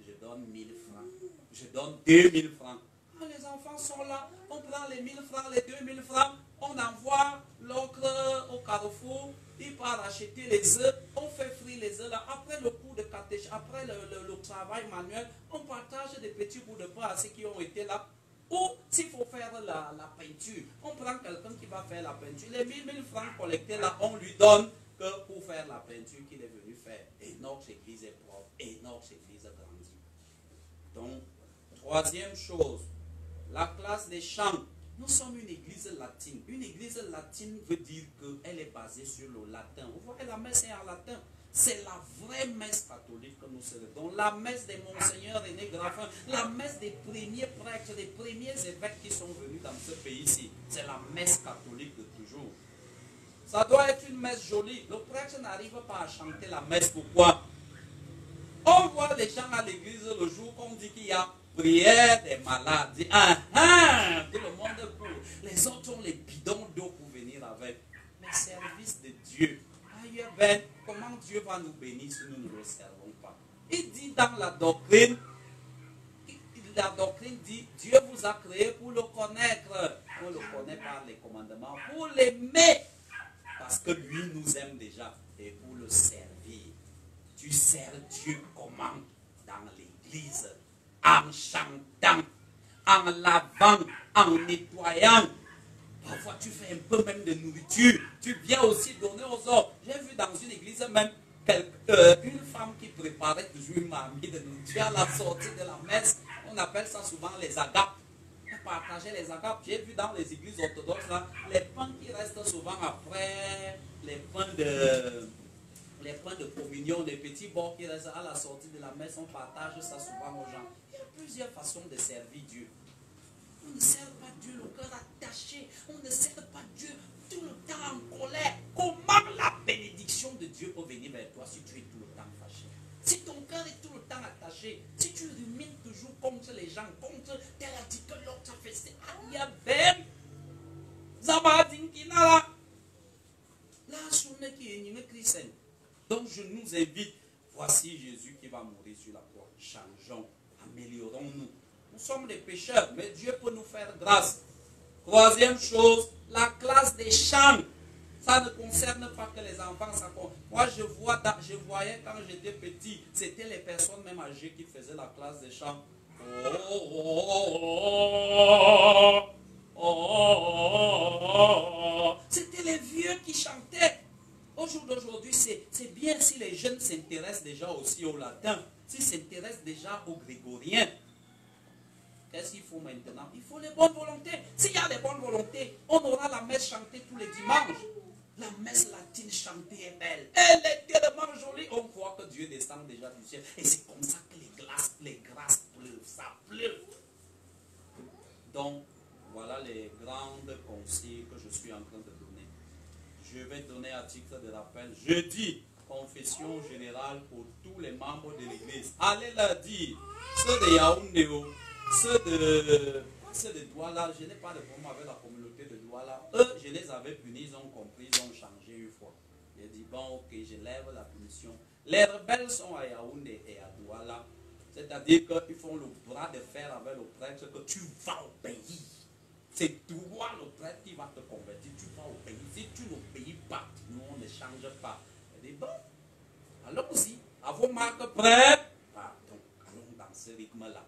je donne 1000 francs. Je donne 2000 francs. Quand les enfants sont là, on prend les 1000 francs, les 2000 francs, on envoie l'ocre au carrefour, il part acheter les œufs, on fait frire les œufs là. Après le cours de catéchèse, après le, travail manuel, on partage des petits bouts de pain à ceux qui ont été là. Ou s'il faut faire la, peinture, on prend quelqu'un qui va faire la peinture. Les 1000 1000 francs collectés là, on lui donne que pour faire la peinture qu'il est venu faire. Et notre église est propre, et notre église grandit. Donc, troisième chose, la classe des chants. Nous sommes une église latine. Une église latine veut dire qu'elle est basée sur le latin. Vous voyez, la messe est en latin. C'est la vraie messe catholique que nous célébrons. La messe des Monseigneurs René Graffin, la messe des premiers prêtres, des premiers évêques qui sont venus dans ce pays-ci. C'est la messe catholique de toujours. Ça doit être une messe jolie. Le prêtre n'arrive pas à chanter la messe. Pourquoi? On voit les gens à l'église le jour qu'on dit qu'il y a prière des malades. Dit, Ah ah Tout le monde court. Les autres ont les bidons d'eau pour venir avec. Mais service de Dieu. Ailleurs, ben, comment Dieu va nous bénir si nous ne le servons pas? Il dit dans la doctrine, la doctrine dit, Dieu vous a créé pour le connaître. On le connaît par les commandements, pour l'aimer. Parce que lui nous aime déjà. Et pour le servir. Tu sers Dieu comment? Dans l'église. En chantant, en lavant, en nettoyant. Parfois, tu fais un peu même de nourriture. Tu viens aussi donner aux autres. J'ai vu dans une église même euh, une femme qui préparait toujours une marmite de nourriture à la sortie de la messe. On appelle ça souvent les agapes. Elle partageait les agapes. J'ai vu dans les églises orthodoxes les pains qui restent souvent après les pains de les pains de communion, les petits bords qui restent à la sortie de la messe, on partage ça souvent aux gens. Il y a plusieurs façons de servir Dieu. On ne sert pas Dieu le cœur attaché. On ne sert pas Dieu tout le temps en colère. Comment la bénédiction de Dieu peut venir vers toi si tu es tout le temps fâché? Si ton cœur est tout le temps attaché, si tu rumines toujours contre les gens, contre tel a dit que l'autre a fait ça, il y a ben, Zabadinkinala. La journée qui est une chrétienne. Donc je nous invite, voici Jésus qui va mourir sur la croix. Changeons. améliorons-nous. Nous sommes des pécheurs, mais Dieu peut nous faire grâce. Troisième chose, la classe des chants. Ça ne concerne pas que les enfants. Ça Moi, je, vois, je voyais quand j'étais petit, c'était les personnes même âgées qui faisaient la classe des chants. Oh, oh, oh. C'était les vieux qui chantaient. Au jour d'aujourd'hui, c'est bien si les jeunes s'intéressent déjà aussi au latin, s'ils s'intéressent déjà au grégorien. Qu'est-ce qu'il faut maintenant? Il faut les bonnes volontés. S'il y a les bonnes volontés, on aura la messe chantée tous les dimanches. La messe latine chantée est belle. Elle est tellement jolie. On voit que Dieu descend déjà du ciel. Et c'est comme ça que les glaces, les grâces pleuvent. Ça pleut. Donc, voilà les grandes conseils que je suis en train de. Je vais donner à titre de rappel jeudi, confession générale pour tous les membres de l'église. Allez leur dire, ceux de Yaoundé, ceux de, ceux de Douala, je n'ai pas de problème avec la communauté de Douala. Eux, je les avais punis, ils ont compris, ils ont changé une fois. J'ai dit, bon, ok, je lève la punition. Les rebelles sont à Yaoundé et à Douala. C'est-à-dire qu'ils font le bras de fer avec le prêtre que tu vas au pays. C'est toi le prêtre qui va te convertir. Tu vas au pays. Si tu pas, nous on ne change pas. Elle dit bon, allons-y. À vos marques prêtes. Pardon, allons dans ce rythme-là.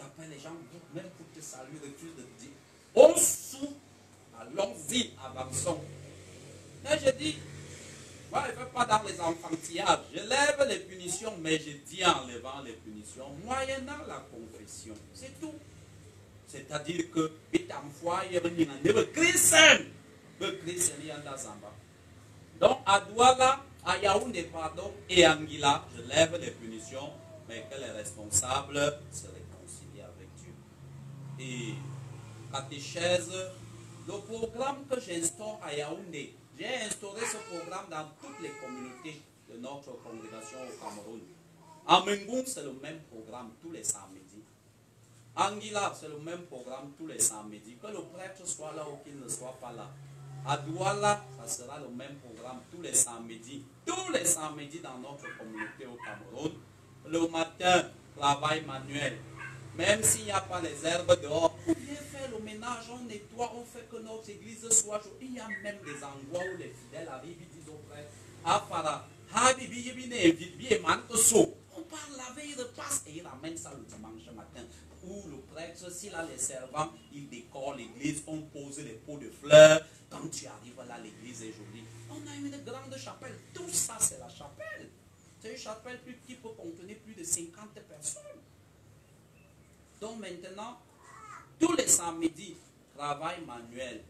Après les gens, même pour te saluer, refusent de te dire on sous. Allons-y, avançons. Mais je dis, moi je ne fais pas dans les enfantillages. Je lève les punitions, mais je dis en levant les punitions, moyennant la confession. C'est tout. C'est-à-dire que foyer ni na nebe Christian, be Christian yanda zamba. Donc à Douala, à Yaoundé pardon et à Anguilla, je lève les punitions, mais que les responsables se réconcilient avec Dieu. Et catéchèse, le programme que j'instaure à Yaoundé, j'ai instauré ce programme dans toutes les communautés de notre congrégation au Cameroun. À Mengoum, c'est le même programme tous les samedis. Anguilla, c'est le même programme tous les samedis. Que le prêtre soit là ou qu'il ne soit pas là. À Douala, ça sera le même programme tous les samedis. Tous les samedis dans notre communauté au Cameroun. Le matin, travail manuel. Même s'il n'y a pas les herbes dehors, on vient faire le ménage, on nettoie, on fait que notre église soit chaude. Il y a même des endroits où les fidèles arrivent, ils disent au prêtre, para, bibi, yibi, ne, bibi, et man, que so. On part laver, il repasse et il ramène ça le dimanche matin. Où le prêtre, s'il a les servants, il décore l'église, on pose les pots de fleurs. Quand tu arrives là, l'église est jolie. On a une grande chapelle. Tout ça, c'est la chapelle. C'est une chapelle plus- qui peut contenir plus de 50 personnes. Donc maintenant, tous les samedis, travail manuel,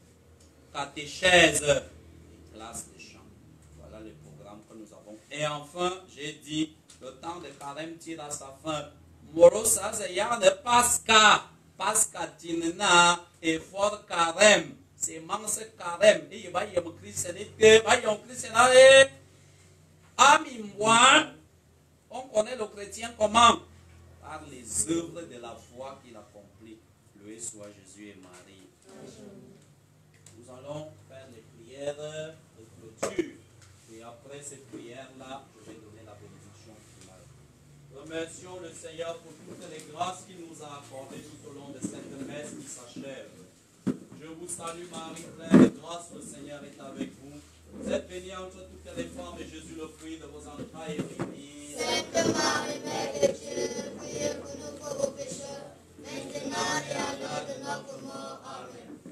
catéchèse, classe de chant. Voilà les programmes que nous avons. Et enfin, j'ai dit, le temps de carême tire à sa fin. Morosa Zeyane Pasca, Pasca Tinena, et fort carême. C'est manse carême. Il va y avoir christianité, va y avoir christianité. Amimwan, on connaît le chrétien comment? Par les œuvres de la foi qu'il accomplit. Loué soit Jésus et Marie. Nous allons faire les prières de clôture. Et après ces prières-là, je vais donner la bénédiction finale. Remercions le Seigneur pour toutes les grâces qu'il nous a accordées tout au long de cette messe qui s'achève. Je vous salue Marie, pleine de grâce, le Seigneur est avec vous. Vous êtes bénie entre toutes les femmes et Jésus, le fruit de vos entrailles, est béni.
Sainte Marie, Mère de Dieu, priez pour nous pauvres pécheurs, maintenant et à l'heure de notre mort. Amen.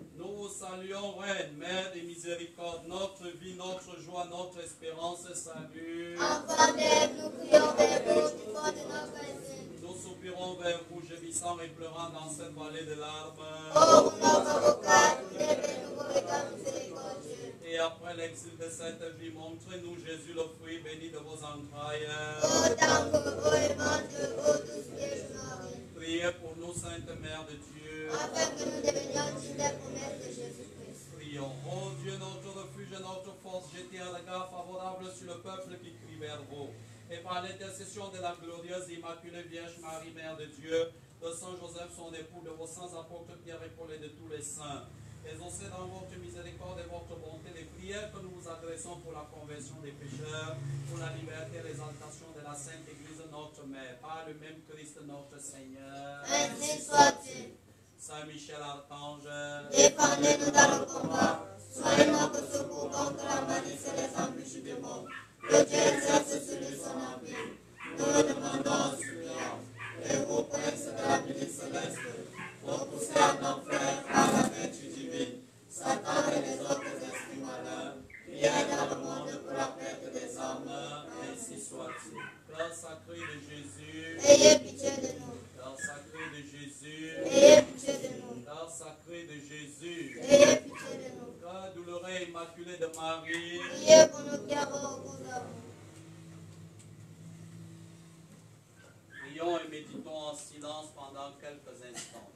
Nous vous saluons, Reine, Mère des miséricordes, notre vie, notre joie, notre espérance, salut.
Enfant nous prions vers vous, du fond de notre esprit.
Nous soupirons vers vous, gémissant et pleurant dans cette vallée de larmes.
Ô notre avocat, levez-nous pour le cas miséricordieux.
Et après l'exil de cette vie, montrez-nous Jésus, le fruit béni de vos entrailles.
Douce Vierge Marie.
Sainte Mère de Dieu,
afin que nous devenions dignes des promesses de Jésus-Christ.
prions. Ô Dieu, notre refuge et notre force, jetez un regard favorable sur le peuple qui crie vers vous. Et par l'intercession de la glorieuse Immaculée Vierge Marie, Mère de Dieu, de Saint Joseph, son époux, de vos saints apôtres Pierre et Paul et de tous les saints, exaucez dans votre miséricorde et votre bonté les prières que nous vous adressons pour la conversion des pécheurs, pour la liberté et l'exaltation de la Sainte Église, notre Mère, par le même Christ notre Seigneur.
Ainsi soit-il.
Saint Michel Archange,
Défendez-nous dans le combat. Soyez notre secours contre la malice et les embûches du. Que Dieu exerce sur lui son empire. Nous le demandons en suppliant. Et vous, princes de la milice céleste, repoussez en enfer par la vertu divine. Satan et les autres esprits malins aident dans le monde pour la perte des âmes.
ainsi soit-il. Cœur sacré de Jésus,
Ayez pitié de nous.
Sacré de Jésus,
Ayez pitié de nous.
cœur sacré de Jésus,
Ayez pitié de nous.
cœur douloureux et immaculé de Marie,
Priez pour nous
prions et méditons en silence pendant quelques instants.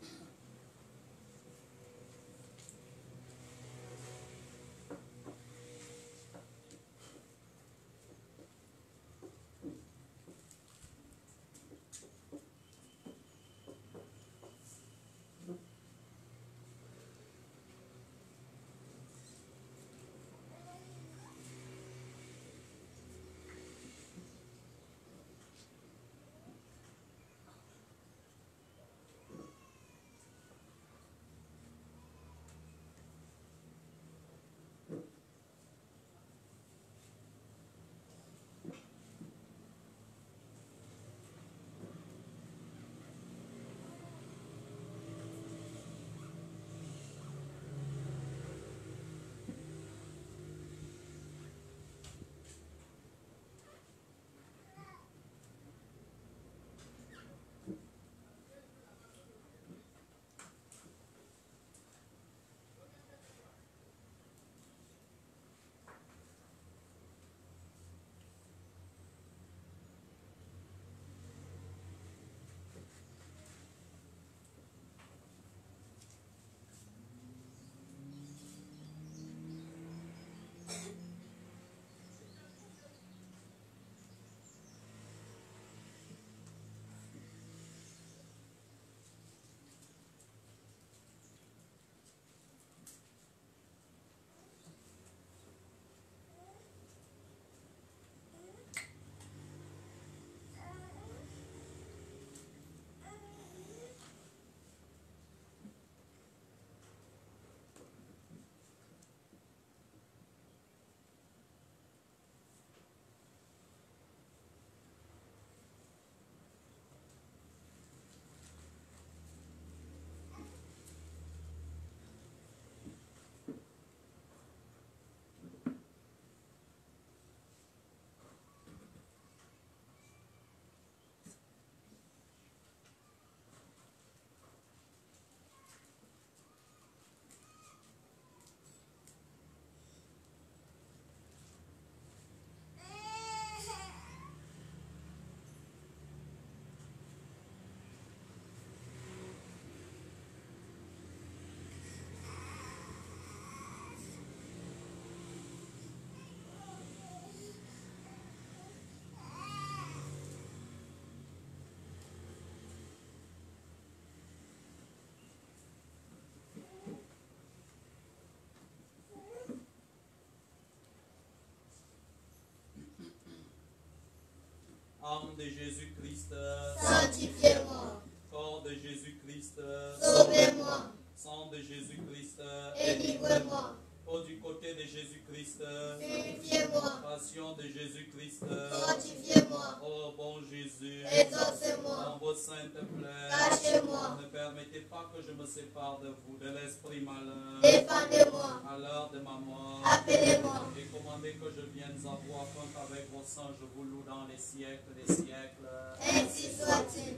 Âme de Jésus-Christ,
Sanctifiez-moi.
corps de Jésus-Christ,
Sauvez-moi.
sang de Jésus-Christ,
Délivrez-moi.
Du côté de Jésus-Christ,
Purifiez-moi.
passion de Jésus-Christ,
Fortifiez-moi.
ô bon Jésus,
Exaucez-moi.
dans vos saintes plaies,
Cachez-moi.
ne permettez pas que je me sépare de vous, de l'esprit malin,
Défendez-moi.
à l'heure de ma mort.
Appelez-moi.
Et commandez que je vienne à vous afin qu'avec vos sangs je vous loue dans les siècles des siècles.
Ainsi soit-il.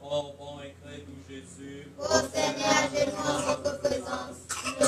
Ô bon et Jésus,
Prosternez à genoux en votre présence.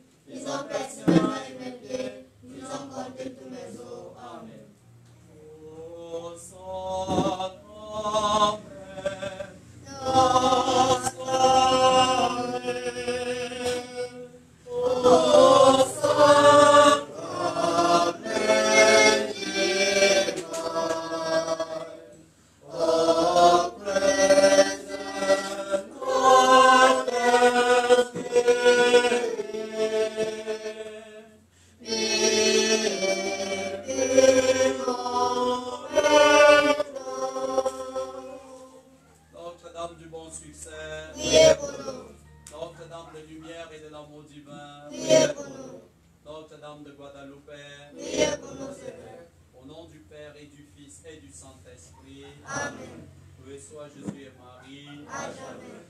ils ont personnellement mes pieds, ils ont compté tous mes os. Amen.
Ô Saint-Père, Notre-Dame Jésus et Marie.
À jamais.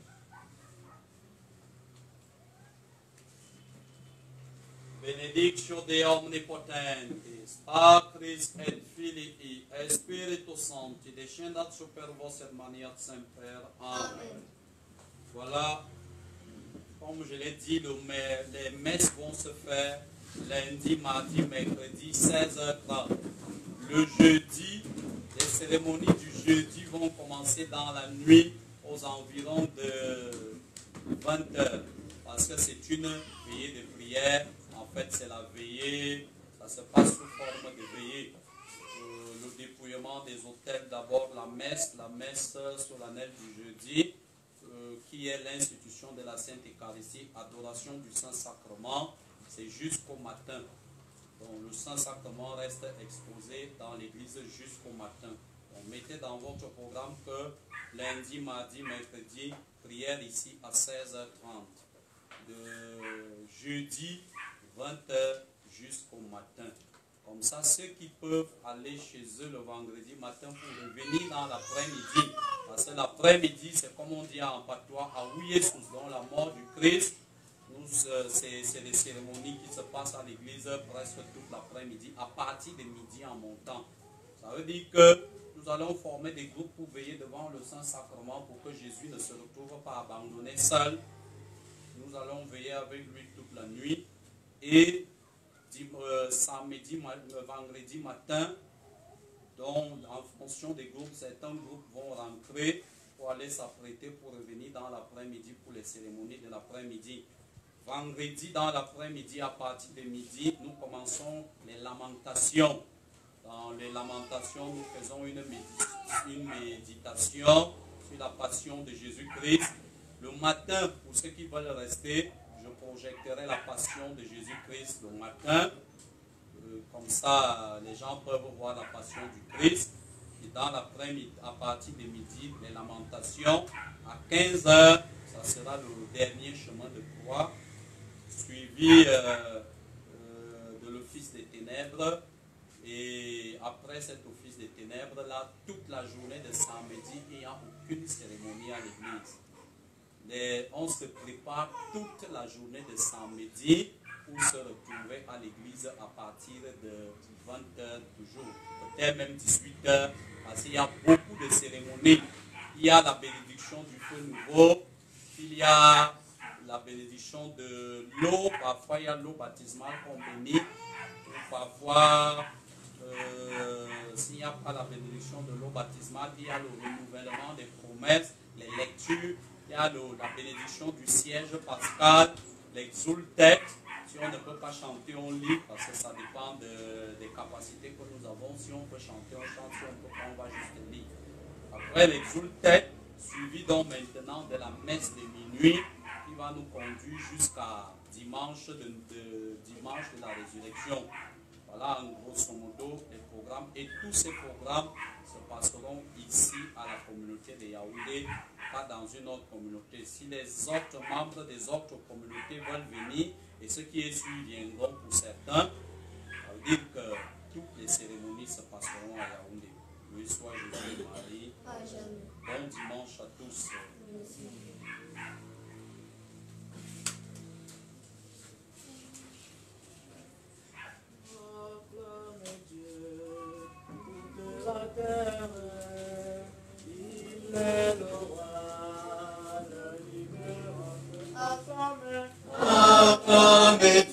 Benedictio de omnipotentis, Patris et Filii et Spiritus Sancti, descendat super vos et maniat semper. Amen.
Amen.
Voilà, comme je l'ai dit, les messes vont se faire lundi, mardi, mercredi, 16h30. Le jeudi, les cérémonies du jeudi vont commencer dans la nuit aux environs de 20h. Parce que c'est une veillée de prière. En fait, c'est la veillée, ça se passe sous forme de veillée. Euh, le dépouillement des hôtels, d'abord la messe, la messe solennelle du jeudi, euh, qui est l'institution de la Sainte Eucharistie, adoration du Saint-Sacrement, c'est jusqu'au matin. Donc le Saint-Sacrement reste exposé dans l'église jusqu'au matin. Donc mettez dans votre programme que lundi, mardi, mercredi, prière ici à 16h30. De jeudi, 20h jusqu'au matin. Comme ça, ceux qui peuvent aller chez eux le vendredi matin pour revenir dans l'après-midi. Parce que l'après-midi, c'est comme on dit en patois, à Ouyesus, dans la mort du Christ. Euh, c'est des cérémonies qui se passent à l'église presque toute l'après-midi, à partir de midi en montant. Ça veut dire que nous allons former des groupes pour veiller devant le Saint-Sacrement pour que Jésus ne se retrouve pas abandonné seul. Nous allons veiller avec lui toute la nuit. Et euh, samedi, vendredi matin, donc en fonction des groupes, certains groupes vont rentrer pour aller s'apprêter pour revenir dans l'après-midi pour les cérémonies de l'après-midi. Vendredi dans l'après-midi, à partir de midi, nous commençons les lamentations. Dans les lamentations, nous faisons une, médi- une méditation sur la passion de Jésus-Christ. Le matin, pour ceux qui veulent rester, je projecterai la passion de Jésus-Christ le matin. Euh, comme ça, les gens peuvent voir la passion du Christ. Et dans l'après-midi, à partir de midi, les lamentations. À 15 heures, ça sera le dernier chemin de croix, suivi euh, euh, de l'office des ténèbres. Et après cet office des ténèbres, là, toute la journée de samedi, il n'y a aucune cérémonie à l'église. Les- on se prépare toute la journée de samedi pour se retrouver à l'église à partir de 20h toujours, peut-être même 18h, parce qu'il y a beaucoup de cérémonies. Il y a la bénédiction du feu nouveau, il y a la bénédiction de l'eau, parfois il y a l'eau baptismale qu'on bénit, parfois, s'il n'y a pas la bénédiction de l'eau baptismale, il y a le renouvellement des promesses, les lectures, il y a la bénédiction du siège pascal, l'exultet. Si on ne peut pas chanter, on lit parce que ça dépend de- des capacités que nous avons. Si on peut chanter, on chante. Si on peut pas, on va juste lire. Après l'exultet, suivi donc maintenant de la messe de minuit qui va nous conduire jusqu'à dimanche de- dimanche de la résurrection. Voilà en grosso modo les programmes. Et tous ces programmes se passeront ici à la communauté de Yaoundé, pas dans une autre communauté. Si les autres membres des autres communautés veulent venir, et ceux qui y suivent viendront pour certains, ça veut dire que toutes les cérémonies se passeront à Yaoundé. Oui, soit Jésus et Marie.
À jamais.
Bon dimanche à tous.
Merci. come